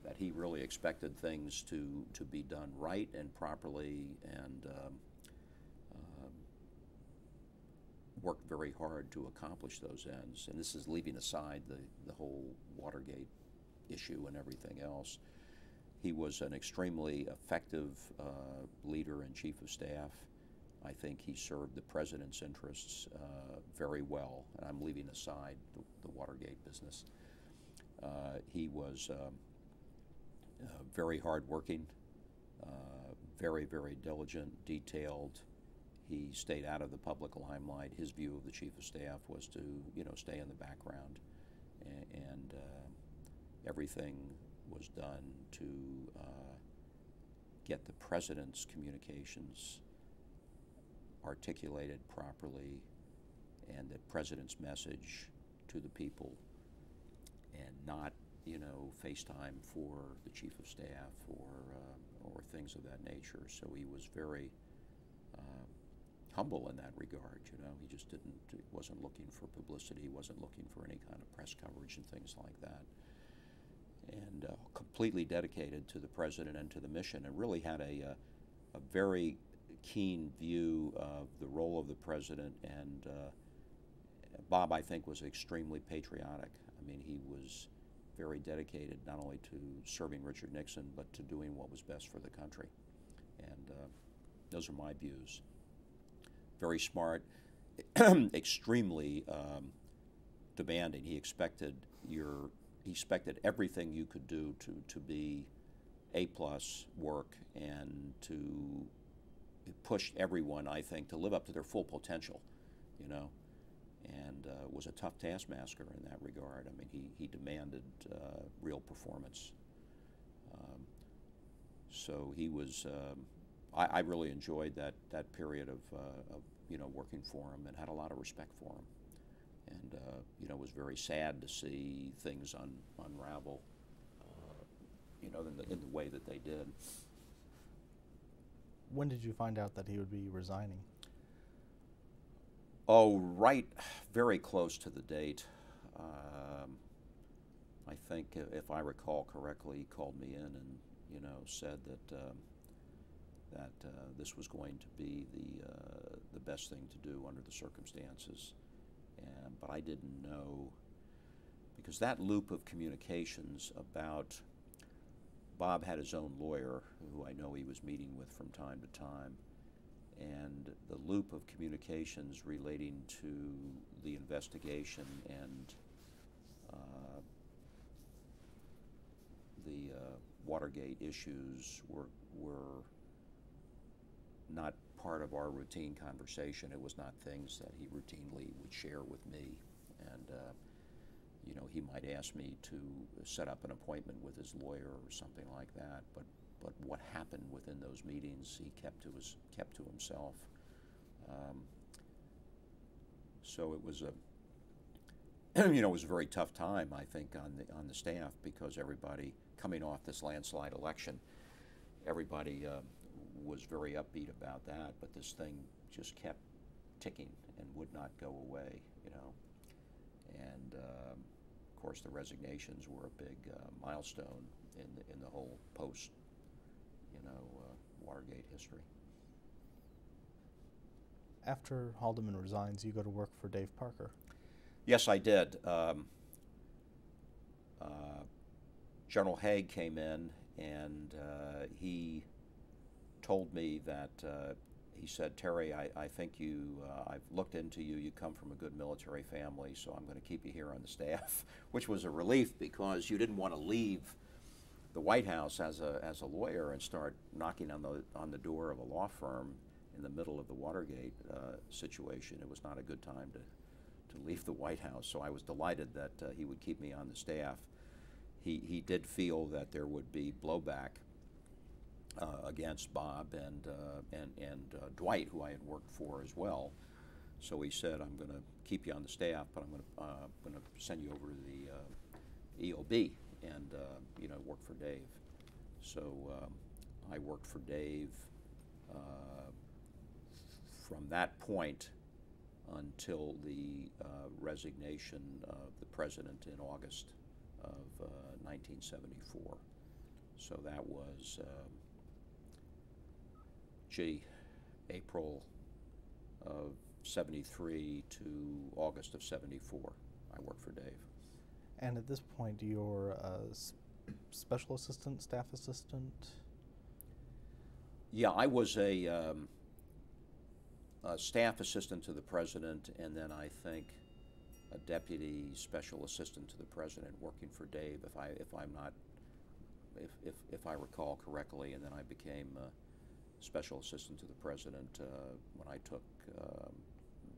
that he really expected things to to be done right and properly, and um, worked very hard to accomplish those ends. And this is leaving aside the the whole Watergate issue and everything else. He was an extremely effective uh, leader and chief of staff. I think he served the president's interests uh, very well, and I'm leaving aside the, the Watergate business. Uh, he was um, uh, very hardworking, uh, very, very diligent, detailed. He stayed out of the public limelight. His view of the chief of staff was to, you know, stay in the background, and, and uh, everything was done to uh, get the president's communications articulated properly and the president's message to the people and not, you know, FaceTime for the chief of staff or, uh, or things of that nature. So he was very uh, humble in that regard, you know. He just didn't, he wasn't looking for publicity, he wasn't looking for any kind of press coverage and things like that. And uh, completely dedicated to the president and to the mission and really had a, uh, a very keen view of the role of the president, and uh, Bob, I think, was extremely patriotic. I mean, he was very dedicated not only to serving Richard Nixon, but to doing what was best for the country. And uh, those are my views. Very smart, *clears throat* extremely um, demanding. He expected your he expected everything you could do to, to be A plus work and to push everyone, I think, to live up to their full potential, you know, and uh, was a tough taskmaster in that regard. I mean, he, he demanded uh, real performance. Um, so he was, um, I, I, really enjoyed that, that period of, uh, of, you know, working for him and had a lot of respect for him. And, uh, you know, was very sad to see things un, unravel, uh, you know, in the, in the way that they did when did you find out that he would be resigning? Oh, right, very close to the date. Um, I think, if I recall correctly, he called me in and you know said that um, that uh, this was going to be the uh, the best thing to do under the circumstances. And, but I didn't know because that loop of communications about Bob had his own lawyer, who I know he was meeting with from time to time, and the loop of communications relating to the investigation and uh, the uh, Watergate issues were were not part of our routine conversation. It was not things that he routinely would share with me, and. Uh, you know, he might ask me to set up an appointment with his lawyer or something like that. But but what happened within those meetings, he kept to his kept to himself. Um, so it was a *clears throat* you know it was a very tough time I think on the on the staff because everybody coming off this landslide election, everybody uh, was very upbeat about that, but this thing just kept ticking and would not go away, you know. And um, of course, the resignations were a big uh, milestone in the, in the whole post, you know, uh, Watergate history. After Haldeman resigns, you go to work for Dave Parker. Yes, I did. Um, uh, General Haig came in and uh, he told me that uh, he said, Terry, I, I think you, uh, I've looked into you. You come from a good military family, so I'm going to keep you here on the staff, *laughs* which was a relief because you didn't want to leave the White House as a, as a lawyer and start knocking on the, on the door of a law firm in the middle of the Watergate uh, situation. It was not a good time to, to leave the White House, so I was delighted that uh, he would keep me on the staff. He, he did feel that there would be blowback uh, against Bob and, uh, and, and uh, Dwight, who I had worked for as well. So he said, I'm going to keep you on the staff, but I'm going to, uh, to send you over to the uh, EOB and, uh, you know, work for Dave. So um, I worked for Dave from that point until the resignation of the president in August of 1974. So that was um, April of 73 to August of 74. I worked for Dave. And at this point, you're a special assistant, staff assistant? Yeah, I was a, um, a staff assistant to the president, and then I think a deputy special assistant to the president working for Dave, if I if I'm not if if, if I recall correctly, and then I became. Uh, special assistant to the president uh, when I took um,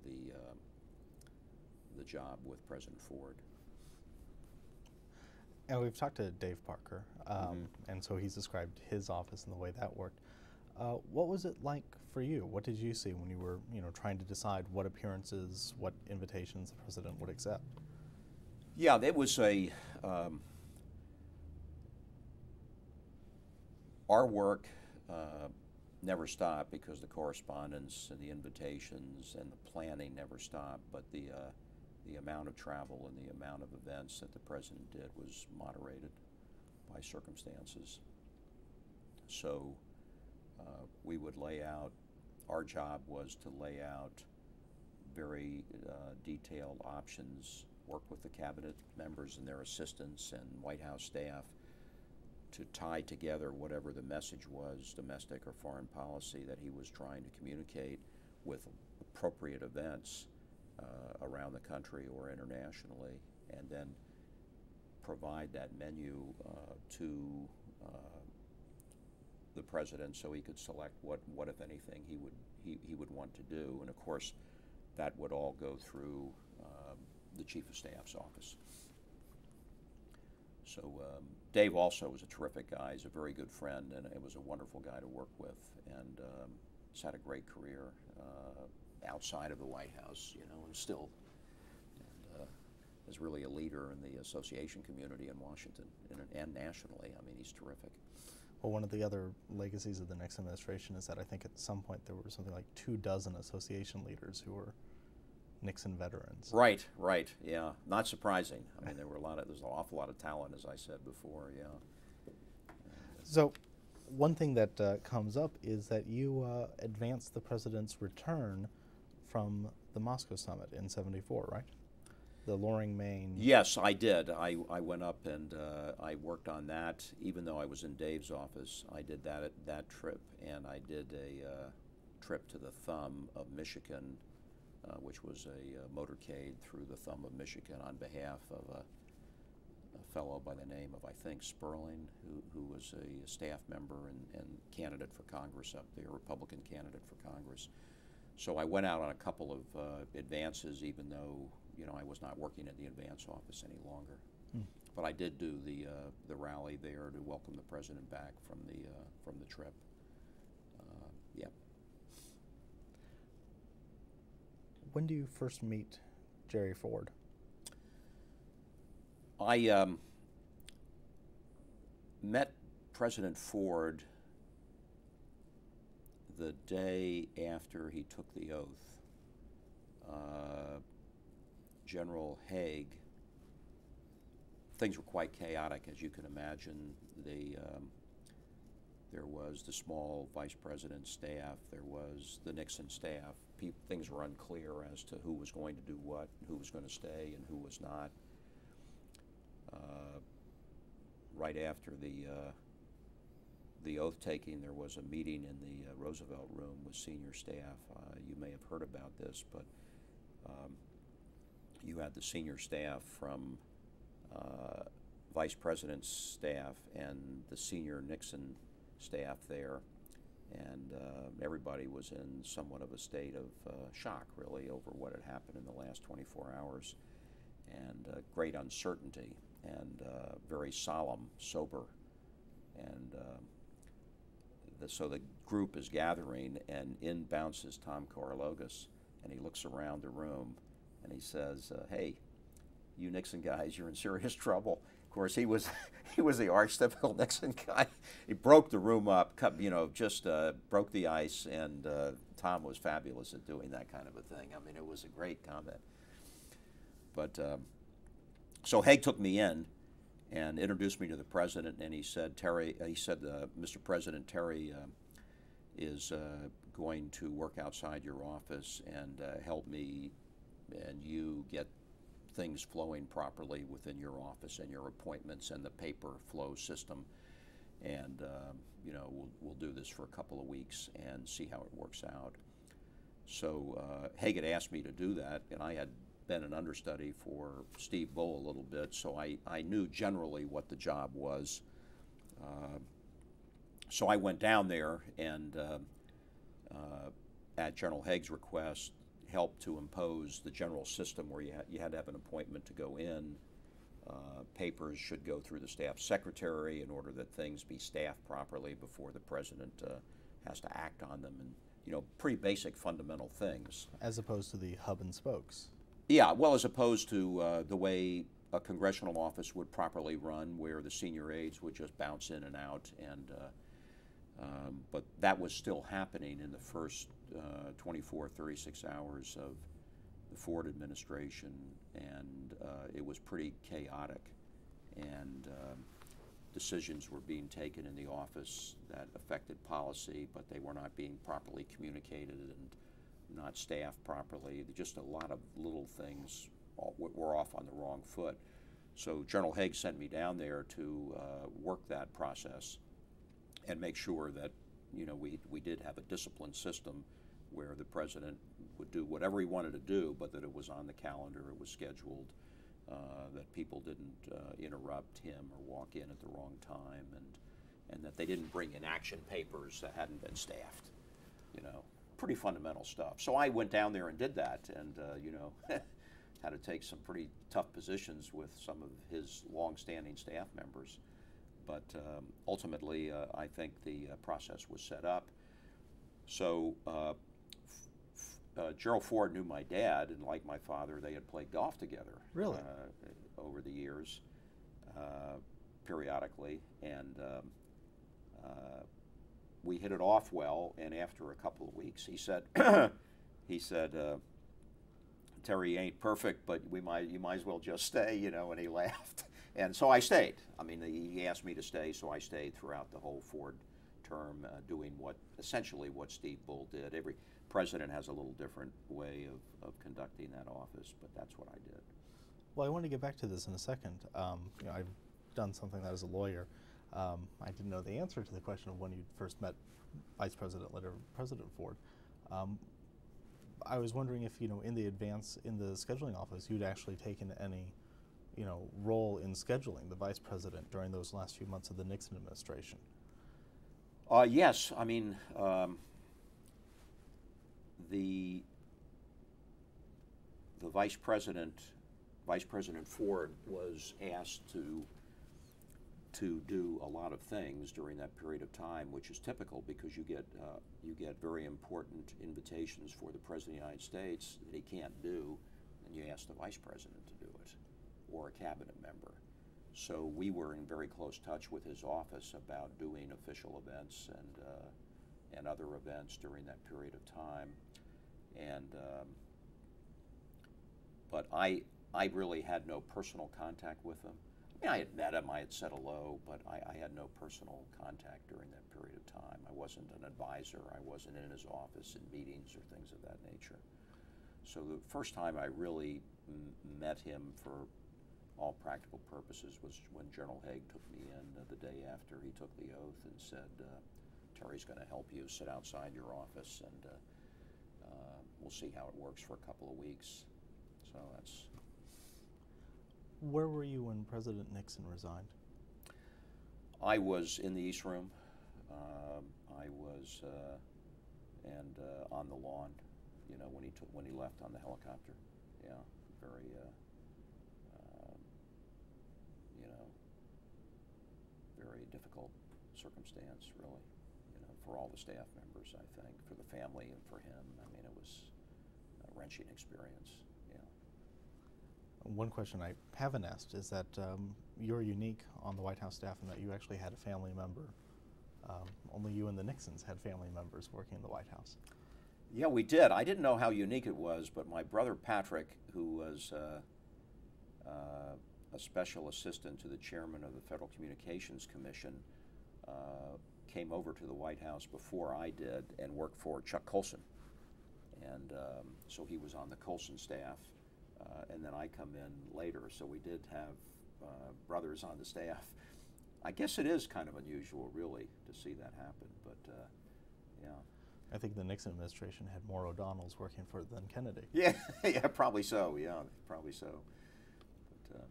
the uh, the job with President Ford. And we've talked to Dave Parker, um, mm-hmm. and so he's described his office and the way that worked. Uh, what was it like for you? What did you see when you were, you know, trying to decide what appearances, what invitations the president would accept? Yeah, it was a. Um, our work uh, never stopped because the correspondence and the invitations and the planning never stopped, but the, uh, the amount of travel and the amount of events that the president did was moderated by circumstances. So uh, we would lay out, our job was to lay out very uh, detailed options, work with the cabinet members and their assistants and White House staff to tie together whatever the message was, domestic or foreign policy, that he was trying to communicate with appropriate events uh, around the country or internationally, and then provide that menu uh, to uh, the president so he could select what, what if anything, he would, he, he would want to do. And of course, that would all go through um, the Chief of Staff's office. So um, Dave also was a terrific guy. He's a very good friend, and it was a wonderful guy to work with, and um, he's had a great career uh, outside of the White House, you know, and still and, uh, is really a leader in the association community in Washington and, and nationally. I mean, he's terrific. Well, one of the other legacies of the Nixon administration is that I think at some point there were something like two dozen association leaders who were Nixon veterans. Right, right, yeah. Not surprising. I mean, there were a lot of, there's an awful lot of talent, as I said before, yeah. So, one thing that uh, comes up is that you uh, advanced the president's return from the Moscow summit in 74, right? The Loring, Maine. Yes, I did. I, I went up and uh, I worked on that, even though I was in Dave's office. I did that that trip, and I did a uh, trip to the thumb of Michigan uh, which was a uh, motorcade through the thumb of Michigan on behalf of a, a, fellow by the name of, I think, Sparling, who, who was a staff member and, and candidate for Congress up there, Republican candidate for Congress. So I went out on a couple of uh, advances, even though you know I was not working at the advance office any longer. Hmm. But I did do the uh, the rally there to welcome the president back from the uh, from the trip. Uh, yeah. When do you first meet Jerry Ford? I um, met President Ford the day after he took the oath. Uh, General Haig, things were quite chaotic, as you can imagine. The, um, there was the small vice president's staff, there was the Nixon staff, things were unclear as to who was going to do what, who was going to stay, and who was not. Uh, right after the uh, the oath taking, there was a meeting in the uh, Roosevelt Room with senior staff. Uh, you may have heard about this, but um, you had the senior staff from uh, vice president's staff and the senior Nixon staff there, and uh, everybody was in somewhat of a state of uh, shock, really, over what had happened in the last 24 hours, and uh, great uncertainty, and uh, very solemn, sober, and um, the, so the group is gathering, and in bounces Tom Korologos, and he looks around the room, and he says, uh, "Hey, you Nixon guys, you're in serious *laughs* trouble." Of course, he was *laughs* he was the arch typical *laughs* Nixon guy. He broke the room up, cut, you know, just uh, broke the ice, and uh, Tom was fabulous at doing that kind of a thing. I mean, it was a great comment. But um, so Haig took me in and introduced me to the president, and he said, "Terry," he said, uh, "Mr. President, Terry uh, is uh, going to work outside your office and uh, help me and you get." Things flowing properly within your office and your appointments and the paper flow system. And, um, you know, we'll, we'll do this for a couple of weeks and see how it works out. So uh, had asked me to do that, and I had been an understudy for Steve Bull a little bit, so I, I knew generally what the job was. Uh, so I went down there and, uh, uh at General Haig's request, helped to impose the general system where you, ha- you had to have an appointment to go in. Uh, papers should go through the staff secretary in order that things be staffed properly before the president uh, has to act on them, and you know, pretty basic fundamental things. As opposed to the hub and spokes. Yeah, well, as opposed to uh, the way a congressional office would properly run, where the senior aides would just bounce in and out, and uh, um, but that was still happening in the first uh, 24, 36 hours of the Ford administration, and uh, it was pretty chaotic. And um, decisions were being taken in the office that affected policy, but they were not being properly communicated and not staffed properly. Just a lot of little things were off on the wrong foot. So General Haig sent me down there to uh, work that process and make sure that you know we, we did have a disciplined system where the president would do whatever he wanted to do, but that it was on the calendar, it was scheduled, uh, that people didn't uh, interrupt him or walk in at the wrong time, and and that they didn't bring in action papers that hadn't been staffed. You know, pretty fundamental stuff. So I went down there and did that, and uh, you know. *laughs* had to take some pretty tough positions with some of his long-standing staff members, but um, ultimately, uh, I think the uh, process was set up. So uh, uh, Gerald Ford knew my dad, and like my father, they had played golf together. Really? Uh, over the years, uh, periodically, and um, uh, we hit it off well. And after a couple of weeks, he said, *clears throat* he said, uh, Terry ain't perfect, but we might, you might as well just stay, you know. And he *laughs* laughed, and so I stayed. I mean, he asked me to stay, so I stayed throughout the whole Ford term, uh, doing what essentially what Steve Bull did. Every president has a little different way of, of conducting that office, but that's what I did. Well, I want to get back to this in a second. Um, you know, I've done something that as a lawyer. Um, I didn't know the answer to the question of when you first met Vice President, later President Ford. Um, I was wondering if you know in the advance in the scheduling office you'd actually taken any you know role in scheduling the vice president during those last few months of the Nixon administration. Uh, yes, I mean um, the the vice president, Vice President Ford, was asked to to do a lot of things during that period of time, which is typical because you get uh, you get very important invitations for the president of the United States that he can't do, and you ask the vice president to or a cabinet member. So we were in very close touch with his office about doing official events and uh, and other events during that period of time and um, but I I really had no personal contact with him. I mean, I had met him, I had said hello, but I, I, had no personal contact during that period of time. I wasn't an advisor. I wasn't in his office in meetings or things of that nature. So the first time I really met him for all practical purposes, was when General Haig took me in uh, the day after he took the oath and said, uh, Terry's going to help you sit outside your office and uh, uh, we'll see how it works for a couple of weeks. So that's. Where were you when President Nixon resigned? I was in the East Room. Um, I was uh, and uh, on the lawn, you know, when he took when he left on the helicopter. Yeah, very, uh, um, you know, very difficult circumstance, really. You know, for all the staff members, I think, for the family and for him. I mean, it was a wrenching experience. Yeah. One question I haven't asked is that um, you're unique on the White House staff in that you actually had a family member. Um, only you and the Nixons had family members working in the White House. Yeah, we did. I didn't know how unique it was, but my brother Patrick, who was uh, uh, a special assistant to the chairman of the Federal Communications Commission, uh, came over to the White House before I did and worked for Chuck Colson. And um, so he was on the Colson staff, uh, and then I come in later. So we did have uh, brothers on the staff. I guess it is kind of unusual, really, to see that happen, but uh, yeah. I think the Nixon administration had more O'Donnells working for it than Kennedy. *laughs* Yeah, yeah, probably so. Yeah, probably so. But um,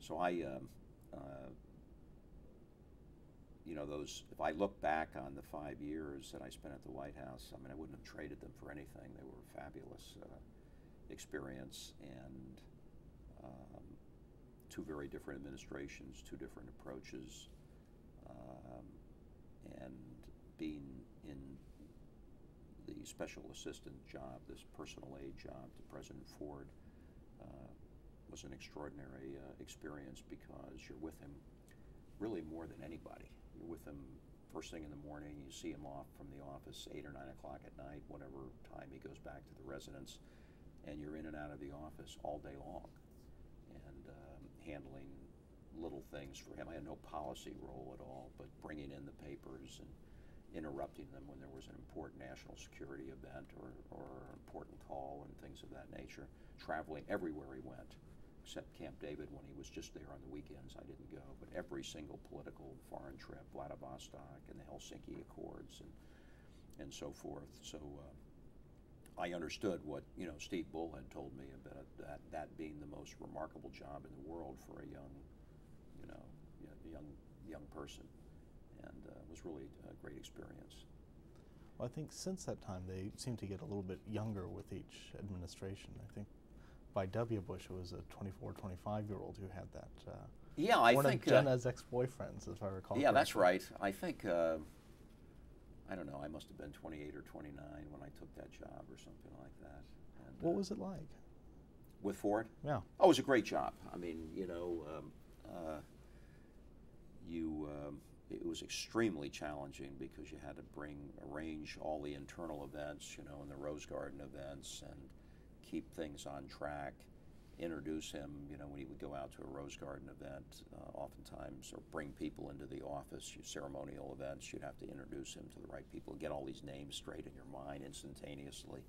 so I, um, uh, you know, those. If I look back on the five years that I spent at the White House, I mean, I wouldn't have traded them for anything. They were a fabulous uh, experience and. Um, two very different administrations, two different approaches, um, and being in the special assistant job, this personal aide job to President Ford, uh, was an extraordinary uh, experience because you're with him really more than anybody. With him first thing in the morning, you see him off from the office 8 or 9 o'clock at night, whatever time he goes back to the residence, and you're in and out of the office all day long. And um, handling little things for him. I had no policy role at all, but bringing in the papers and interrupting them when there was an important national security event or, or an important call and things of that nature. Traveling everywhere he went, except Camp David when he was just there on the weekends. I didn't go, but every single political foreign trip, Vladivostok and the Helsinki Accords and and so forth. So. Uh, I understood what you know Steve Bull had told me about that that being the most remarkable job in the world for a young, you know, young young person, and uh, was really a great experience. Well, I think since that time they seem to get a little bit younger with each administration. I think by W. Bush it was a 24, 25 year old who had that. Uh, yeah, I one think of Jenna's uh, ex-boyfriends, if I recall. Yeah, that's right. I think. Uh, I don't know, I must have been 28 or 29 when I took that job or something like that. And, What uh, was it like? With Ford? Yeah. Oh, it was a great job. I mean, you know, um, uh, you um, it was extremely challenging because you had to bring arrange all the internal events, you know, and the Rose Garden events, and keep things on track. Introduce him, you know, when he would go out to a Rose Garden event, uh, oftentimes, or bring people into the office, ceremonial events, you'd have to introduce him to the right people, get all these names straight in your mind instantaneously.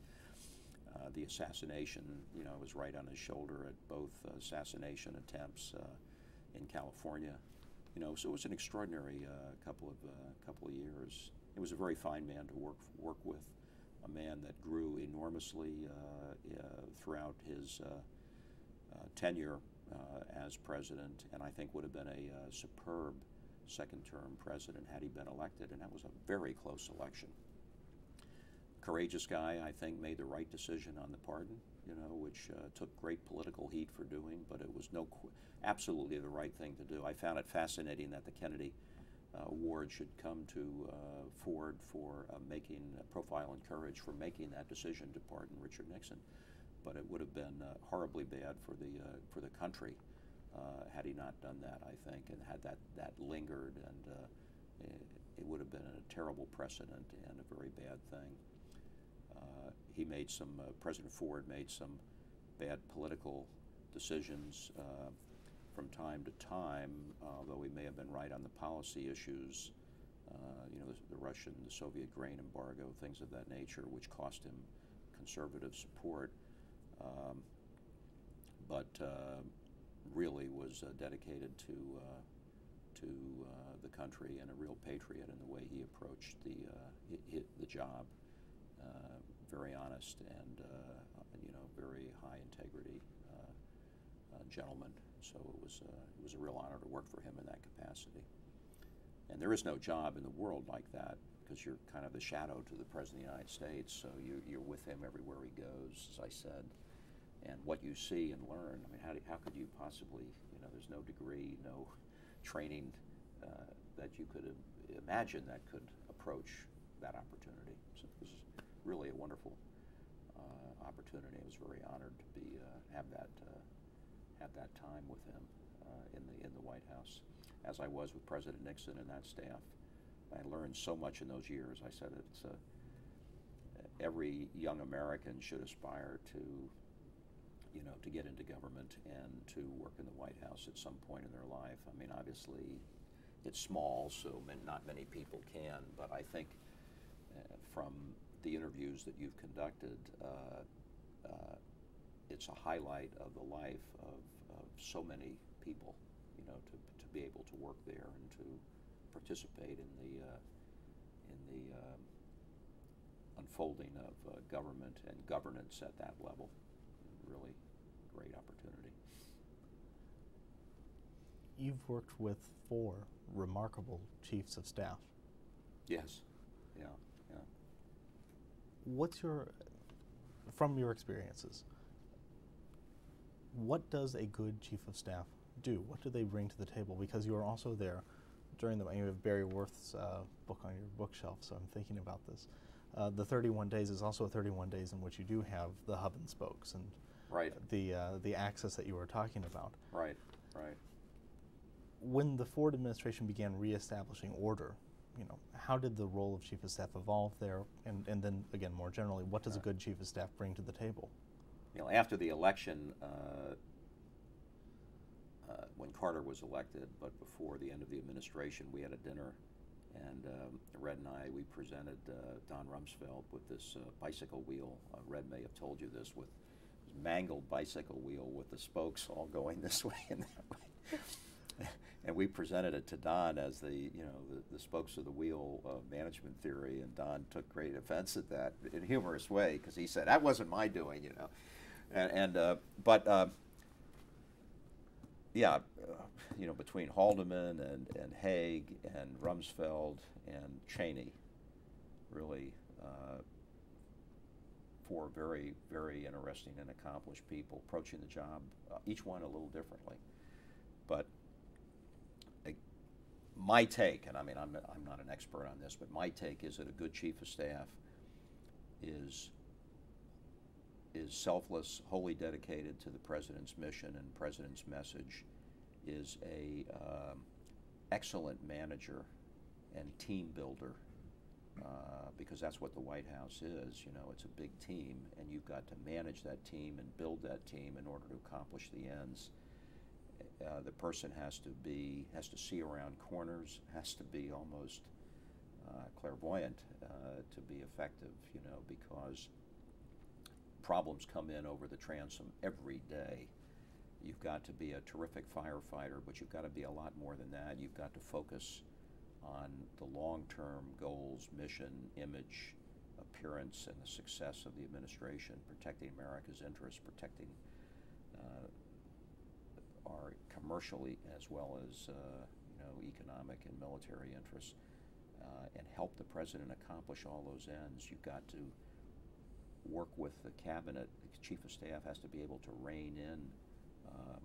Uh, the assassination, you know, was right on his shoulder at both assassination attempts uh, in California. You know, so it was an extraordinary uh, couple of uh, couple of years. He was a very fine man to work work with, a man that grew enormously uh, uh, throughout his uh, tenure as president, and I think would have been a superb second-term president had he been elected, and that was a very close election courageous guy, I think, made the right decision on the pardon, you know, which uh, took great political heat for doing, but it was no absolutely the right thing to do. I found it fascinating that the Kennedy uh, Award should come to uh, Ford for uh, making profile and courage for making that decision to pardon Richard Nixon, but it would have been horribly bad for the for the country had he not done that. I think, and had that that lingered, and it, it would have been a terrible precedent and a very bad thing. He made some, uh, President Ford made some bad political decisions uh, from time to time, although he may have been right on the policy issues. you know, the, the, Russian, the Soviet grain embargo, things of that nature, which cost him conservative support. Um, but really was uh, dedicated to uh, to uh, the country and a real patriot in the way he approached the hi- the job. Uh, very honest and uh, you know very high integrity uh, gentleman. So it was it was a real honor to work for him in that capacity. And there is no job in the world like that because you're kind of the shadow to the President of the United States. So you, you're with him everywhere he goes, as I said. And what you see and learn, I mean, how, do, how could you possibly, you know, there's no degree, no training uh, that you could imagine that could approach that opportunity. So it was really a wonderful uh, opportunity. I was very honored to be uh, have that have that time with him uh, in the in the White House as I was with President Nixon and that staff. I learned so much in those years. I said it's uh, every young American should aspire to, you know, to get into government and to work in the White House at some point in their life. I mean, obviously, it's small, so not many people can. But I think uh, from the interviews that you've conducted, uh, uh, it's a highlight of the life of, of so many people you know, to, to be able to work there and to participate in the, uh, in the um, unfolding of uh, government and governance at that level. Really great opportunity. You've worked with four remarkable chiefs of staff. Yes, yeah, yeah. What's your, from your experiences, what does a good chief of staff do? What do they bring to the table? Because you are also there during the. You have Barry Werth's uh, book on your bookshelf, so I'm thinking about this. Uh, the 31 days is also 31 days in which you do have the hub and spokes and right. the uh, the access that you were talking about. Right, right. When the Ford administration began reestablishing order, you know, how did the role of chief of staff evolve there? And, and then again, more generally, what does a good chief of staff bring to the table? You know, after the election, uh, uh, when Carter was elected, but before the end of the administration, we had a dinner, and um, Red and I we presented uh, Don Rumsfeld with this uh, bicycle wheel. Uh, Red may have told you this with this mangled bicycle wheel with the spokes all going this *laughs* way and that way. and we presented it to Don as the you know the, the spokes of the wheel uh, management theory, and Don took great offense at that in a humorous way because he said that wasn't my doing, you know, and, and uh, but uh, yeah, uh, you know, between Haldeman and, and Haig and Rumsfeld and Cheney, really uh, four very, very interesting and accomplished people approaching the job, uh, each one a little differently. But my take, and I mean, I'm, I'm not an expert on this, but my take is that a good chief of staff is is selfless, wholly dedicated to the president's mission and president's message, is a um, excellent manager and team builder. Uh, because that's what the White House is. You know, it's a big team, and you've got to manage that team and build that team in order to accomplish the ends. Uh, the person has to be has to see around corners, *laughs* has to be almost uh, clairvoyant uh, to be effective. You know, because problems come in over the transom every day. You've got to be a terrific firefighter, but you've got to be a lot more than that. You've got to focus on the long-term goals, mission, image, appearance, and the success of the administration, protecting America's interests, protecting uh, our commercially as well as uh, you know economic and military interests, uh, and help the president accomplish all those ends. You've got to work with the cabinet. The chief of staff has to be able to rein in uh,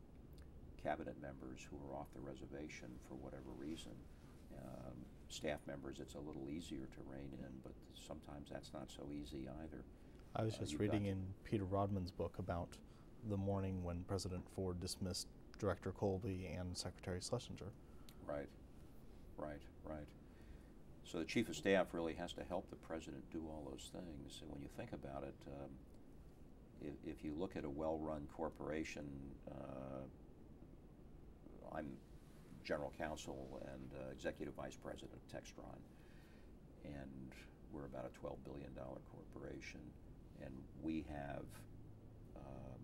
cabinet members who are off the reservation for whatever reason. Um, staff members, it's a little easier to rein in, but sometimes that's not so easy either. I was uh, just reading in Peter Rodman's book about the morning when President Ford dismissed Director Colby and Secretary Schlesinger. Right, right, right. So the chief of staff really has to help the president do all those things. And when you think about it, um, if, if, you look at a well-run corporation, uh, I'm general counsel and uh, executive vice president of Textron, and we're about a $12 billion corporation, and we have um,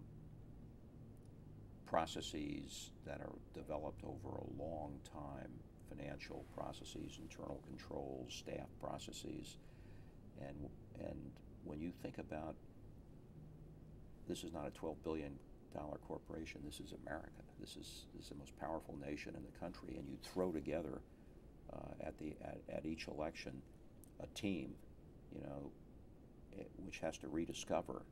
processes that are developed over a long time financial processes, internal controls, staff processes. And, and when you think about this is not a $12 billion corporation, this is America. This is, this is the most powerful nation in the country, and you throw together uh, at, the, at, at each election a team, you know, it, which has to rediscover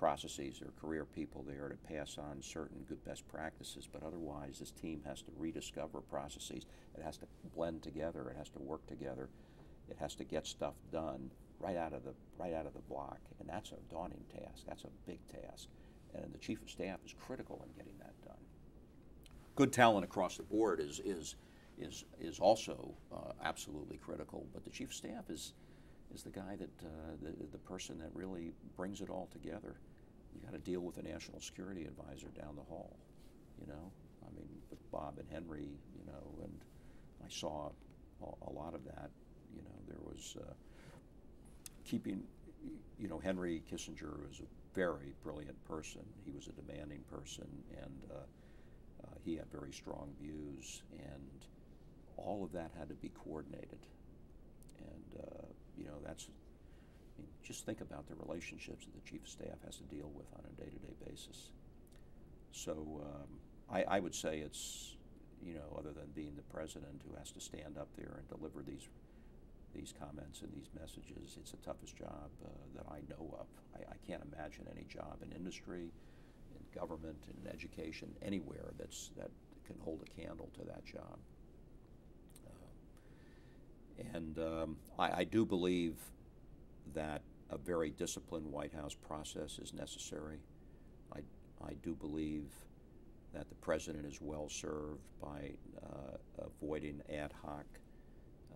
processes or career people there to pass on certain good best practices, but otherwise this team has to rediscover processes. It has to blend together. It has to work together. It has to get stuff done right out of the right out of the block, and that's a daunting task. That's a big task, and the chief of staff is critical in getting that done. Good talent across the board is is is is also uh, absolutely critical, but the chief of staff is is the guy that uh, the, the person that really brings it all together you got to deal with a national security advisor down the hall, you know. I mean, with Bob and Henry, you know, and I saw a, lot of that. You know, there was uh, keeping, you know, Henry Kissinger was a very brilliant person. He was a demanding person, and uh, uh, he had very strong views, and all of that had to be coordinated. And uh, you know, that's just think about the relationships that the chief of staff has to deal with on a day-to-day basis. So um, I, I, would say it's, you know, other than being the president who has to stand up there and deliver these these comments and these messages, it's the toughest job uh, that I know of. I, I, can't imagine any job in industry, in government, in education, anywhere that's that can hold a candle to that job. Uh, and um, I, I do believe that a very disciplined White House process is necessary. I, I do believe that the president is well served by uh, avoiding ad hoc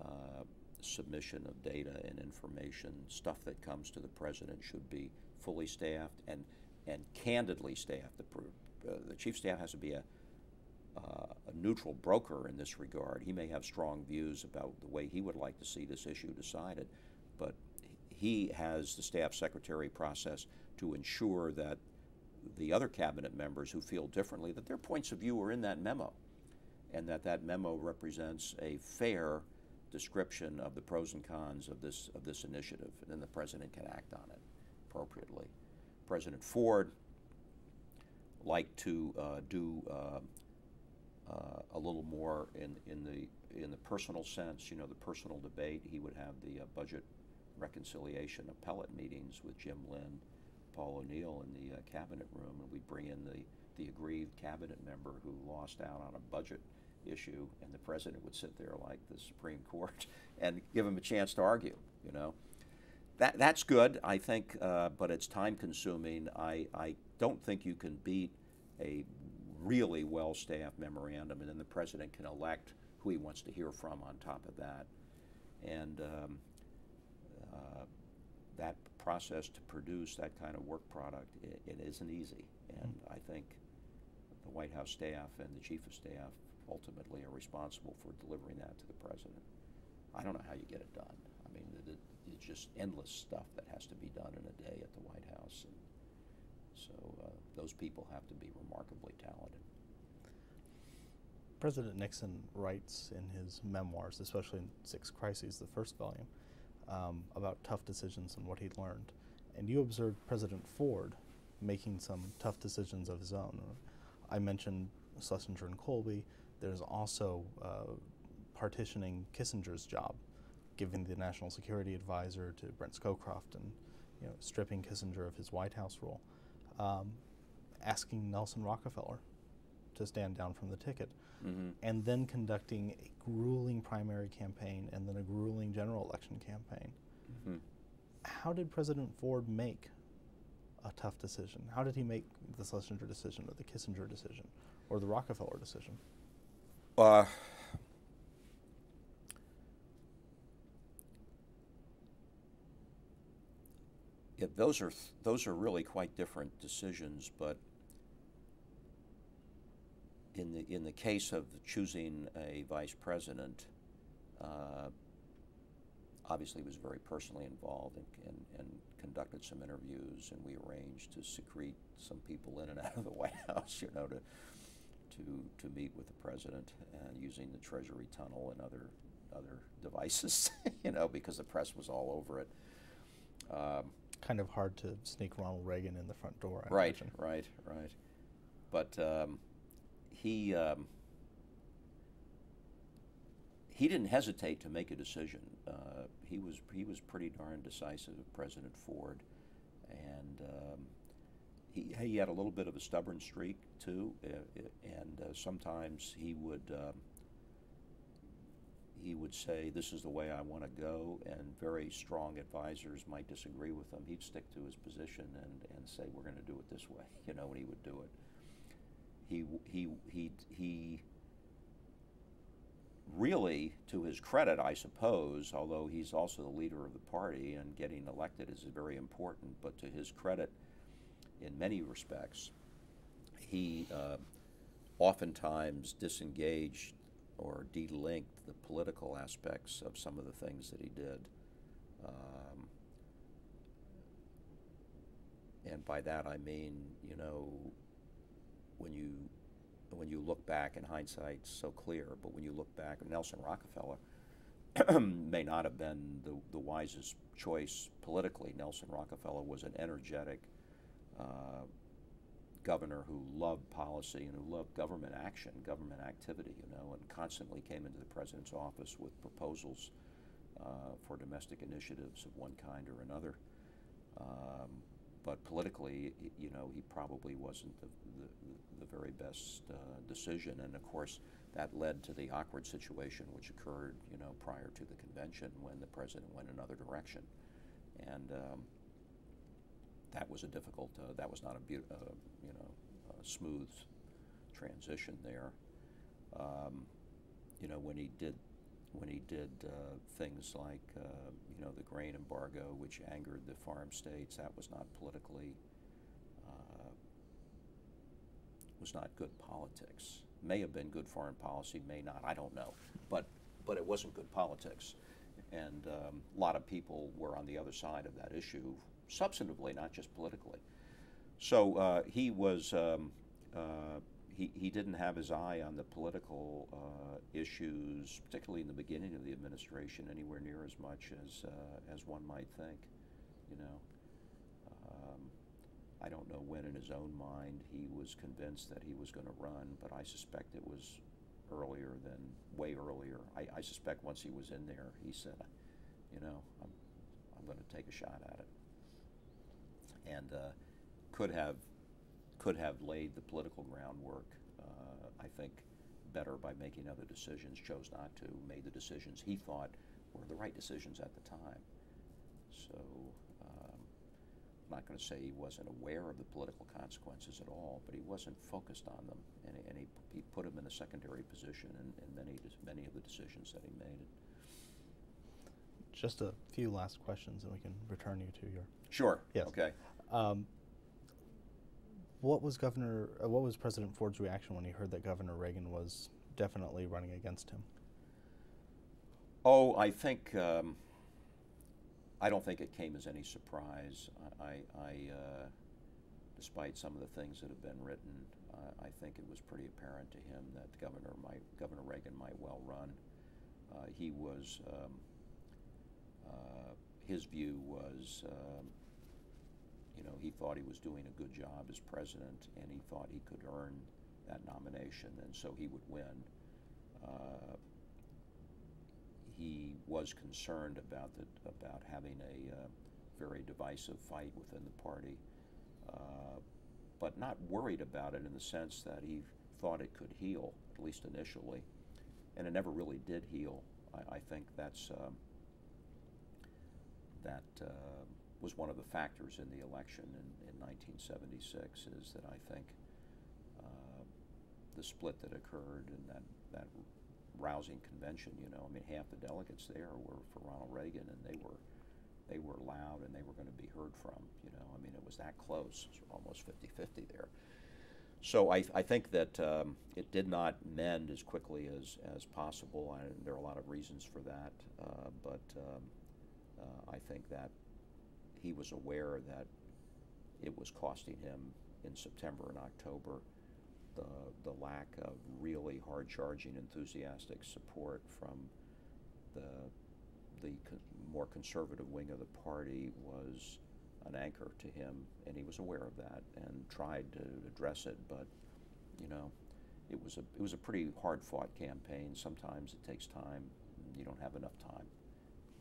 uh, submission of data and information. Stuff that comes to the president should be fully staffed and, and candidly staffed. The, uh, the chief staff has to be a, uh, a neutral broker in this regard. He may have strong views about the way he would like to see this issue decided, but he has the staff secretary process to ensure that the other cabinet members who feel differently, that their points of view are in that memo, and that that memo represents a fair description of the pros and cons of this of this initiative, and then the president can act on it appropriately. President Ford liked to uh, do uh, uh, a little more in in the in the personal sense, you know, the personal debate. He would have the uh, budget reconciliation appellate meetings with Jim Lynn, Paul O'Neill in the uh, cabinet room, and we'd bring in the, the aggrieved cabinet member who lost out on a budget issue, and the president would sit there like the Supreme *laughs* Court and give him a chance to argue, you know. That, that's good, I think, uh, but it's time consuming. I, I don't think you can beat a really well staffed memorandum, and then the president can elect who he wants to hear from on top of that. And um, that process to produce that kind of work product, it, it isn't easy. And mm -hmm. I think the White House staff and the chief of staff ultimately are responsible for delivering that to the president. I don't know how you get it done. I mean, it, it, it's just endless stuff that has to be done in a day at the White House. And so uh, those people have to be remarkably talented. President Nixon writes in his memoirs, especially in Six Crises, the first volume, um, about tough decisions and what he'd learned. And you observed President Ford making some tough decisions of his own. I mentioned Schlesinger and Colby. There's also uh, partitioning Kissinger's job, giving the national security advisor to Brent Scowcroft and you know, stripping Kissinger of his White House role. Um, asking Nelson Rockefeller to stand down from the ticket, mm-hmm. and then conducting a grueling primary campaign and then a grueling general election campaign. Mm-hmm. How did President Ford make a tough decision? How did he make the Schlesinger decision or the Kissinger decision or the Rockefeller decision? Uh, yeah, those are th- those are really quite different decisions, but in the in the case of choosing a vice president, uh, obviously was very personally involved and, and, and conducted some interviews, and we arranged to secrete some people in and out of the *laughs* White House, you know, to to to meet with the president uh, using the Treasury tunnel and other other devices, *laughs* you know, because the press was all over it. Um, kind of hard to sneak Ronald Reagan in the front door. I right, imagine. right, right. But um, he um, he didn't hesitate to make a decision. Uh, he was he was pretty darn decisive, President Ford, and um, he he had a little bit of a stubborn streak too, uh, and uh, sometimes he would. Um, he would say, This is the way I want to go, and very strong advisors might disagree with him. He'd stick to his position and, and say, We're going to do it this way, *laughs* you know, and he would do it. He, he, he, he really, to his credit, I suppose, although he's also the leader of the party and getting elected is very important, but to his credit, in many respects, he uh, oftentimes disengaged or delinked the political aspects of some of the things that he did. Um, and by that I mean, you know, when you when you look back in hindsight, so clear. But when you look back, Nelson Rockefeller *clears throat* may not have been the, the wisest choice politically. Nelson Rockefeller was an energetic, uh, governor who loved policy and who loved government action, government activity, you know, and constantly came into the president's office with proposals uh, for domestic initiatives of one kind or another. Um, but politically, you know, he probably wasn't the, the, the very best uh, decision. And of course, that led to the awkward situation which occurred, you know, prior to the convention when the president went another direction. And um, that was a difficult, uh, that was not a, uh, you know, a smooth transition there. Um, you know, when he did, when he did uh, things like, uh, you know, the grain embargo, which angered the farm states, that was not politically, uh, was not good politics. May have been good foreign policy, may not, I don't know. But, but it wasn't good politics. And um, a lot of people were on the other side of that issue substantively, not just politically. So uh, he was um, uh, he, he didn't have his eye on the political uh, issues, particularly in the beginning of the administration, anywhere near as much as uh, as one might think. You know, um, I don't know when in his own mind he was convinced that he was going to run, but I suspect it was earlier than way earlier. I, I suspect once he was in there, he said, you know, I'm I'm going to take a shot at it and uh, could have could have laid the political groundwork. Uh, I think better by making other decisions. Chose not to. Made the decisions he thought were the right decisions at the time. So um, I'm not going to say he wasn't aware of the political consequences at all, but he wasn't focused on them, and, and he, he put him in a secondary position in, in many many of the decisions that he made. Just a few last questions, and we can return you to your. Sure. Yes. Okay. Um, what was Governor? Uh, what was President Ford's reaction when he heard that Governor Reagan was definitely running against him? Oh, I think um, I don't think it came as any surprise. I, I uh, despite some of the things that have been written, uh, I think it was pretty apparent to him that Governor might, Governor Reagan might well run. Uh, he was. Um, uh, his view was um, you know, he thought he was doing a good job as president, and he thought he could earn that nomination, and so he would win. Uh, he was concerned about the, about having a uh, very divisive fight within the party, uh, but not worried about it in the sense that he thought it could heal, at least initially, and it never really did heal. I, I think that's um, that uh, was one of the factors in the election in, in 1976 is that I think uh, the split that occurred and that, that rousing convention, you know, I mean, half the delegates there were for Ronald Reagan and they were they were loud and they were going to be heard from, you know, I mean, it was that close, was almost 50-50 there. So I, I think that um, it did not mend as quickly as, as possible, and there are a lot of reasons for that. Uh, but um, uh, I think that he was aware that it was costing him in September and October the, the lack of really hard charging, enthusiastic support from the, the co- more conservative wing of the party was an anchor to him, and he was aware of that and tried to address it. But you know, it was a it was a pretty hard fought campaign. Sometimes it takes time. You don't have enough time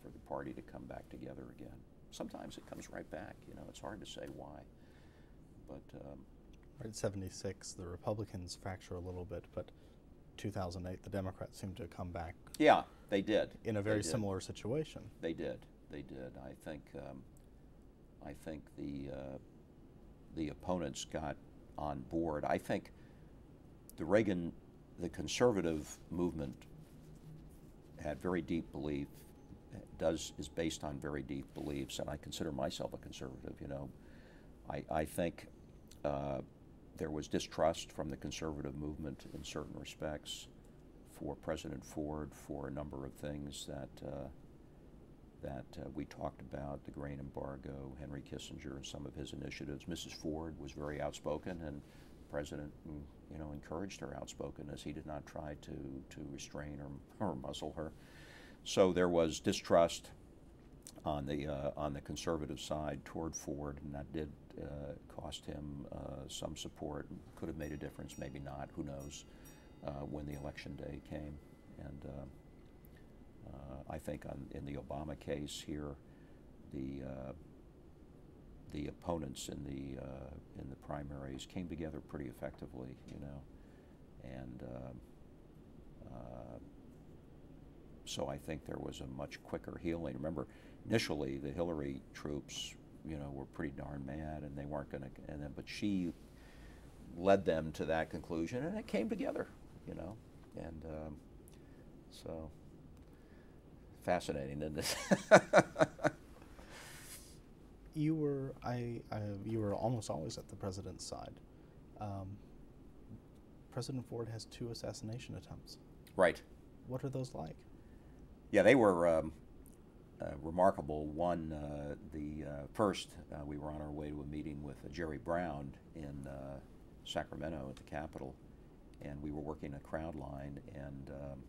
for the party to come back together again. Sometimes it comes right back. You know, it's hard to say why. But um, Right at 76, the Republicans fracture a little bit, but 2008, the Democrats seem to come back yeah, they did in a very similar situation. They did. They did. I think. Um, I think the uh, the opponents got on board. I think the Reagan, the conservative movement, had very deep belief. Does is based on very deep beliefs, and I consider myself a conservative. You know, I I think. Uh, there was distrust from the conservative movement in certain respects for President Ford for a number of things that uh, that uh, we talked about, the grain embargo, Henry Kissinger, and some of his initiatives. Mrs. Ford was very outspoken, and president, mm, you know, encouraged her outspokenness. He did not try to to restrain or, or muzzle her. *laughs* So there was distrust on the uh, on the conservative side toward Ford, and that did uh, cost him uh, some support. Could have made a difference, maybe not. Who knows? Uh, when the election day came, and uh, uh, I think on, in the Obama case here, the the opponents in the in the primaries came together pretty effectively, you know, and. So I think there was a much quicker healing. Remember, initially the Hillary troops, you know, were pretty darn mad, and they weren't going to. And then, but she led them to that conclusion, and it came together, you know, and um, so fascinating, isn't it? *laughs* You were I, I you were almost always at the president's side. Um, President Ford has two assassination attempts. right. What are those like? Yeah, they were um, uh, remarkable. One, uh, the uh, first, uh, we were on our way to a meeting with uh, Jerry Brown in uh, Sacramento at the Capitol, and we were working a crowd line, and um,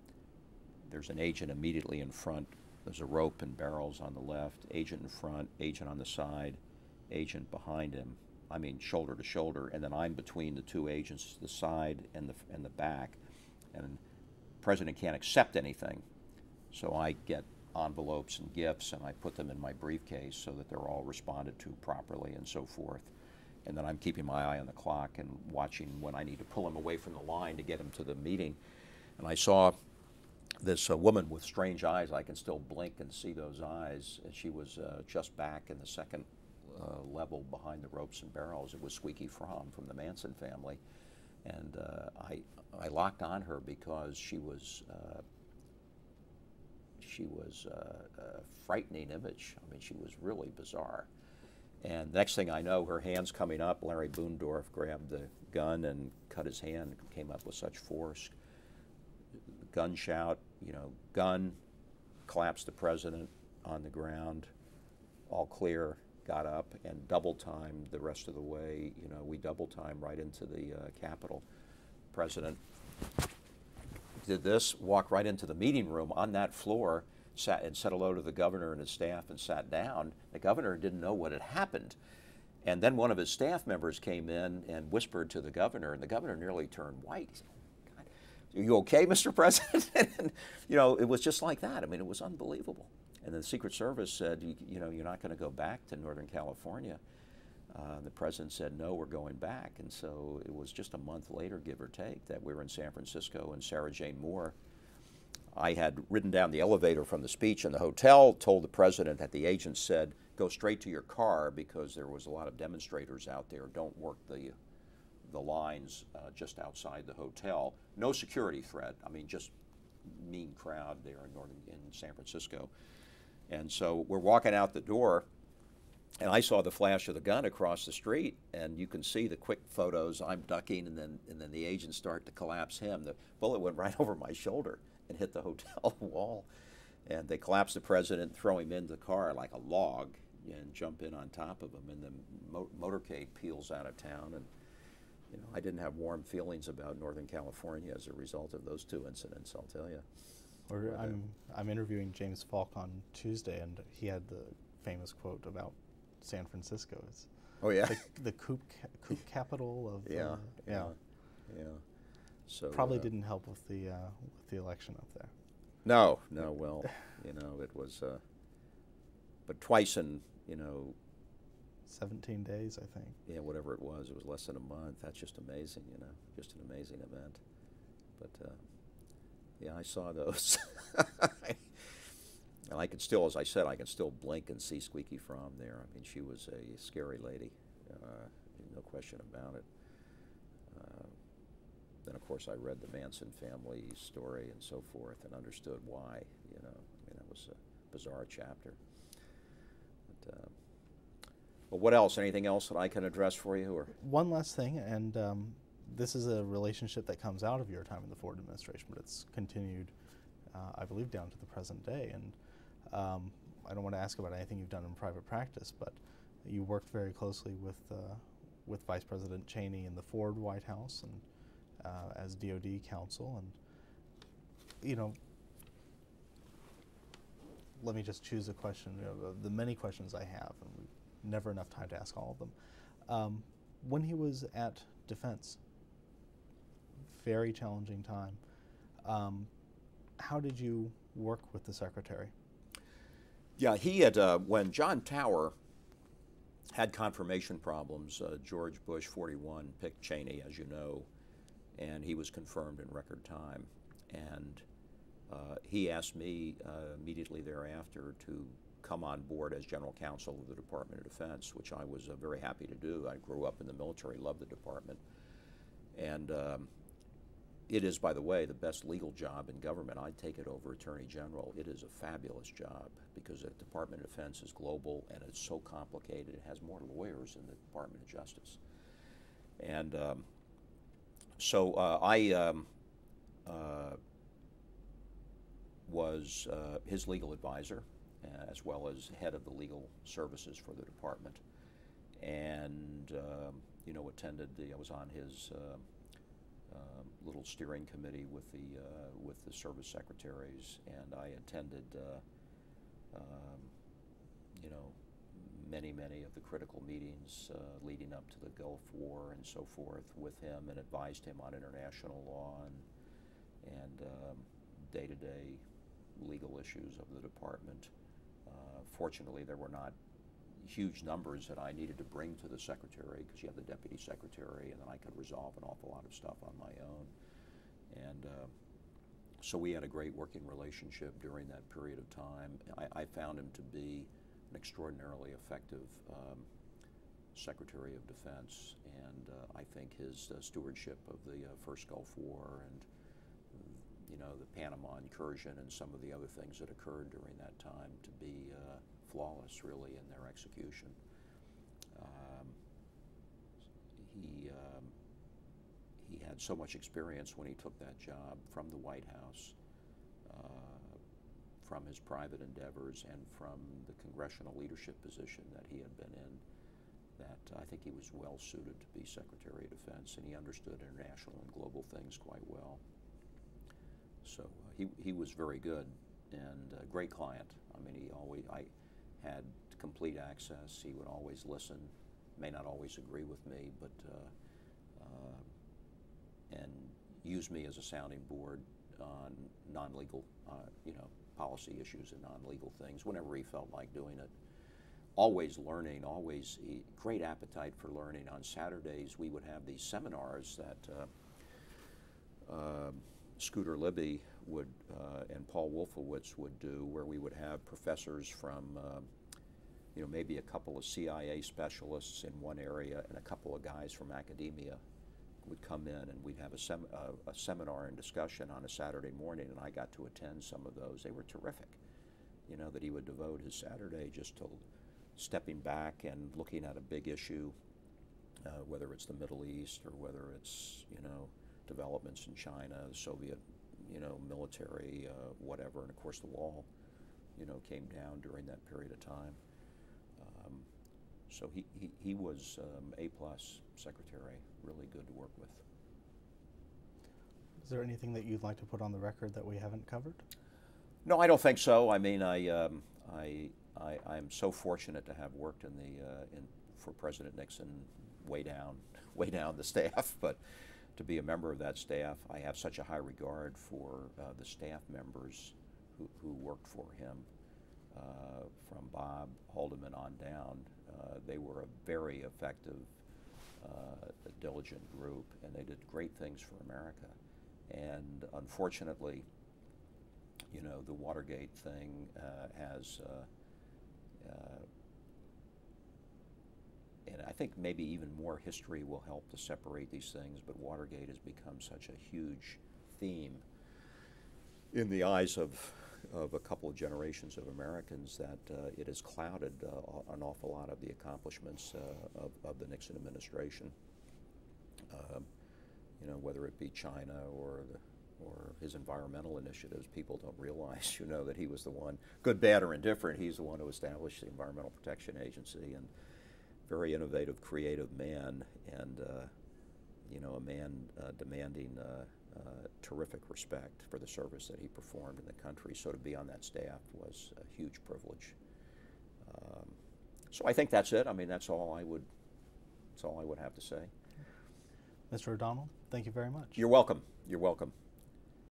there's an agent immediately in front. There's a rope and barrels on the left, agent in front, agent on the side, agent behind him. I mean, shoulder to shoulder, and then I'm between the two agents, the side and the and the back, and president can't accept anything. So I get envelopes and gifts and I put them in my briefcase so that they're all responded to properly and so forth. And then I'm keeping my eye on the clock and watching when I need to pull them away from the line to get them to the meeting. And I saw this uh, woman with strange eyes. I can still blink and see those eyes. And she was uh, just back in the second uh, level behind the ropes and barrels. It was Squeaky Fromme from the Manson family. And uh, I, I locked on her because she was uh, she was uh, a frightening image. I mean, she was really bizarre. And next thing I know, her hand's coming up. Larry Buendorf grabbed the gun and cut his hand. Came up with such force. Gun shout, you know, gun, collapsed the president on the ground. All clear. Got up and double time the rest of the way. You know, we double time right into the uh, Capitol. President did this, walked right into the meeting room on that floor, sat and said hello to the governor and his staff and sat down. The governor didn't know what had happened. And then one of his staff members came in and whispered to the governor, and the governor nearly turned white. He said, God, are you okay, *laughs* Mr. President? *laughs* and, you know, it was just like that. I mean, it was unbelievable. And the Secret Service said, you, you know, you're not going to go back to Northern California. Uh, the president said, no, we're going back. And so it was just a month later, give or take, that we were in San Francisco and Sarah Jane Moore. I had ridden down the elevator from the speech in the hotel, told the president that the agent said, go straight to your car because there was a lot of demonstrators out there. Don't work the, the lines uh, just outside the hotel. No security threat. I mean, just mean crowd there in, northern, in San Francisco. And so we're walking out the door, and I saw the flash of the gun across the street, and you can see the quick photos. I'm ducking, and then and then the agents start to collapse him. The bullet went *laughs* right over my shoulder and hit the hotel *laughs* wall. and they collapse the president, throw him into the car like a log, and jump in on top of him, and the mo- motorcade peels out of town. And you know, I didn't have warm feelings about Northern California as a result of those two incidents. I'll tell you. Or uh, I'm I'm interviewing James Falk on Tuesday, and he had the famous quote about San Francisco. is. Oh yeah. the, the coup ca- coup *laughs* capital of yeah, uh, yeah, yeah. So Probably uh, didn't help with the uh, with the election up there. No, no. Well, *laughs* you know, it was. Uh, but twice in you know, 17 days, I think. yeah, whatever it was, it was less than a month. That's just amazing. You know, just an amazing event. But uh, yeah, I saw those. *laughs* and I can still, as I said, I can still blink and see Squeaky Fromme there. I mean, she was a scary lady, uh, no question about it. Uh, then, of course, I read the Manson family story and so forth, and understood why. You know, I mean, that was a bizarre chapter. But, uh, well, what else? Anything else that I can address for you, or One last thing, and um, this is a relationship that comes out of your time in the Ford administration, but it's continued, uh, I believe, down to the present day. And um, I don't want to ask about anything you've done in private practice, but you worked very closely with uh, with Vice President Cheney in the Ford White House and uh, as DoD counsel, and you know. Let me just choose a question. You know, the, many questions I have, and never enough time to ask all of them. Um, when he was at Defense, very challenging time. Um, how did you work with the secretary? Yeah, he had, uh, when John Tower had confirmation problems, uh, George Bush 41 picked Cheney, as you know, and he was confirmed in record time. And uh, he asked me uh, immediately thereafter to come on board as general counsel of the Department of Defense, which I was uh, very happy to do. I grew up in the military, loved the department. And um, it is, by the way, the best legal job in government. I'd take it over Attorney General. It is a fabulous job because the Department of Defense is global and it's so complicated. It has more lawyers than the Department of Justice. And um, so uh, I um, uh, was uh, his legal advisor uh, as well as head of the legal services for the department. And, um, you know, attended, the, I was on his uh, um, little steering committee with the uh, with the service secretaries, and I attended, uh, um, you know, many many of the critical meetings uh, leading up to the Gulf War and so forth with him, and advised him on international law and and day to day legal issues of the department. Uh, fortunately, there were not huge numbers that I needed to bring to the secretary because you have the deputy secretary, and then I could resolve an awful lot of stuff on my own. And uh, so we had a great working relationship during that period of time. I, I found him to be an extraordinarily effective um, Secretary of Defense, and uh, I think his uh, stewardship of the uh, first Gulf War and you know the Panama incursion and some of the other things that occurred during that time to be uh, flawless, really, in their execution. Um, he um, he had so much experience when he took that job from the White House, uh, from his private endeavors, and from the congressional leadership position that he had been in. That I think he was well suited to be Secretary of Defense, and he understood international and global things quite well. So uh, he he was very good and a great client. I mean, he always I had complete access. He would always listen. May not always agree with me, but uh, uh, and use me as a sounding board on non-legal, uh, you know, policy issues and non-legal things whenever he felt like doing it. Always learning, always great appetite for learning. On Saturdays, we would have these seminars that. Uh, um, Scooter Libby would uh, and Paul Wolfowitz would do, where we would have professors from, uh, you know, maybe a couple of CIA specialists in one area and a couple of guys from academia would come in, and we'd have a, sem- uh, a seminar and discussion on a Saturday morning, and I got to attend some of those. They were terrific. You know that he would devote his Saturday just to stepping back and looking at a big issue, uh, whether it's the Middle East or whether it's you know developments in China, the Soviet, you know, military, uh, whatever, and of course the wall. you know, came down during that period of time. Um, so he, he, he was um, A plus secretary, really good to work with. Is there anything that you'd like to put on the record that we haven't covered? No, I don't think so. I mean, I, um, I, I, I'm so fortunate to have worked in the, uh, in, for President Nixon way down, *laughs* way down the staff, *laughs* but to be a member of that staff, I have such a high regard for uh, the staff members who, who worked for him, uh, from Bob Haldeman on down. Uh, they were a very effective, uh, diligent group, and they did great things for America. And unfortunately, you know, the Watergate thing uh, has, uh, and I think maybe even more history will help to separate these things, but Watergate has become such a huge theme in the eyes of, of a couple of generations of Americans that uh, it has clouded uh, an awful lot of the accomplishments uh, of, of the Nixon administration. Um, you know, whether it be China or the, or his environmental initiatives, people don't realize, *laughs* you know, that he was the one, good, bad, or indifferent, he's the one who established the Environmental Protection Agency and very innovative, creative man, and uh, you know, a man uh, demanding uh, uh, terrific respect for the service that he performed in the country. So to be on that staff was a huge privilege. Um, so I think that's it. I mean, that's all I would. That's all I would have to say. Mr. O'Donnell, thank you very much. You're welcome. You're welcome.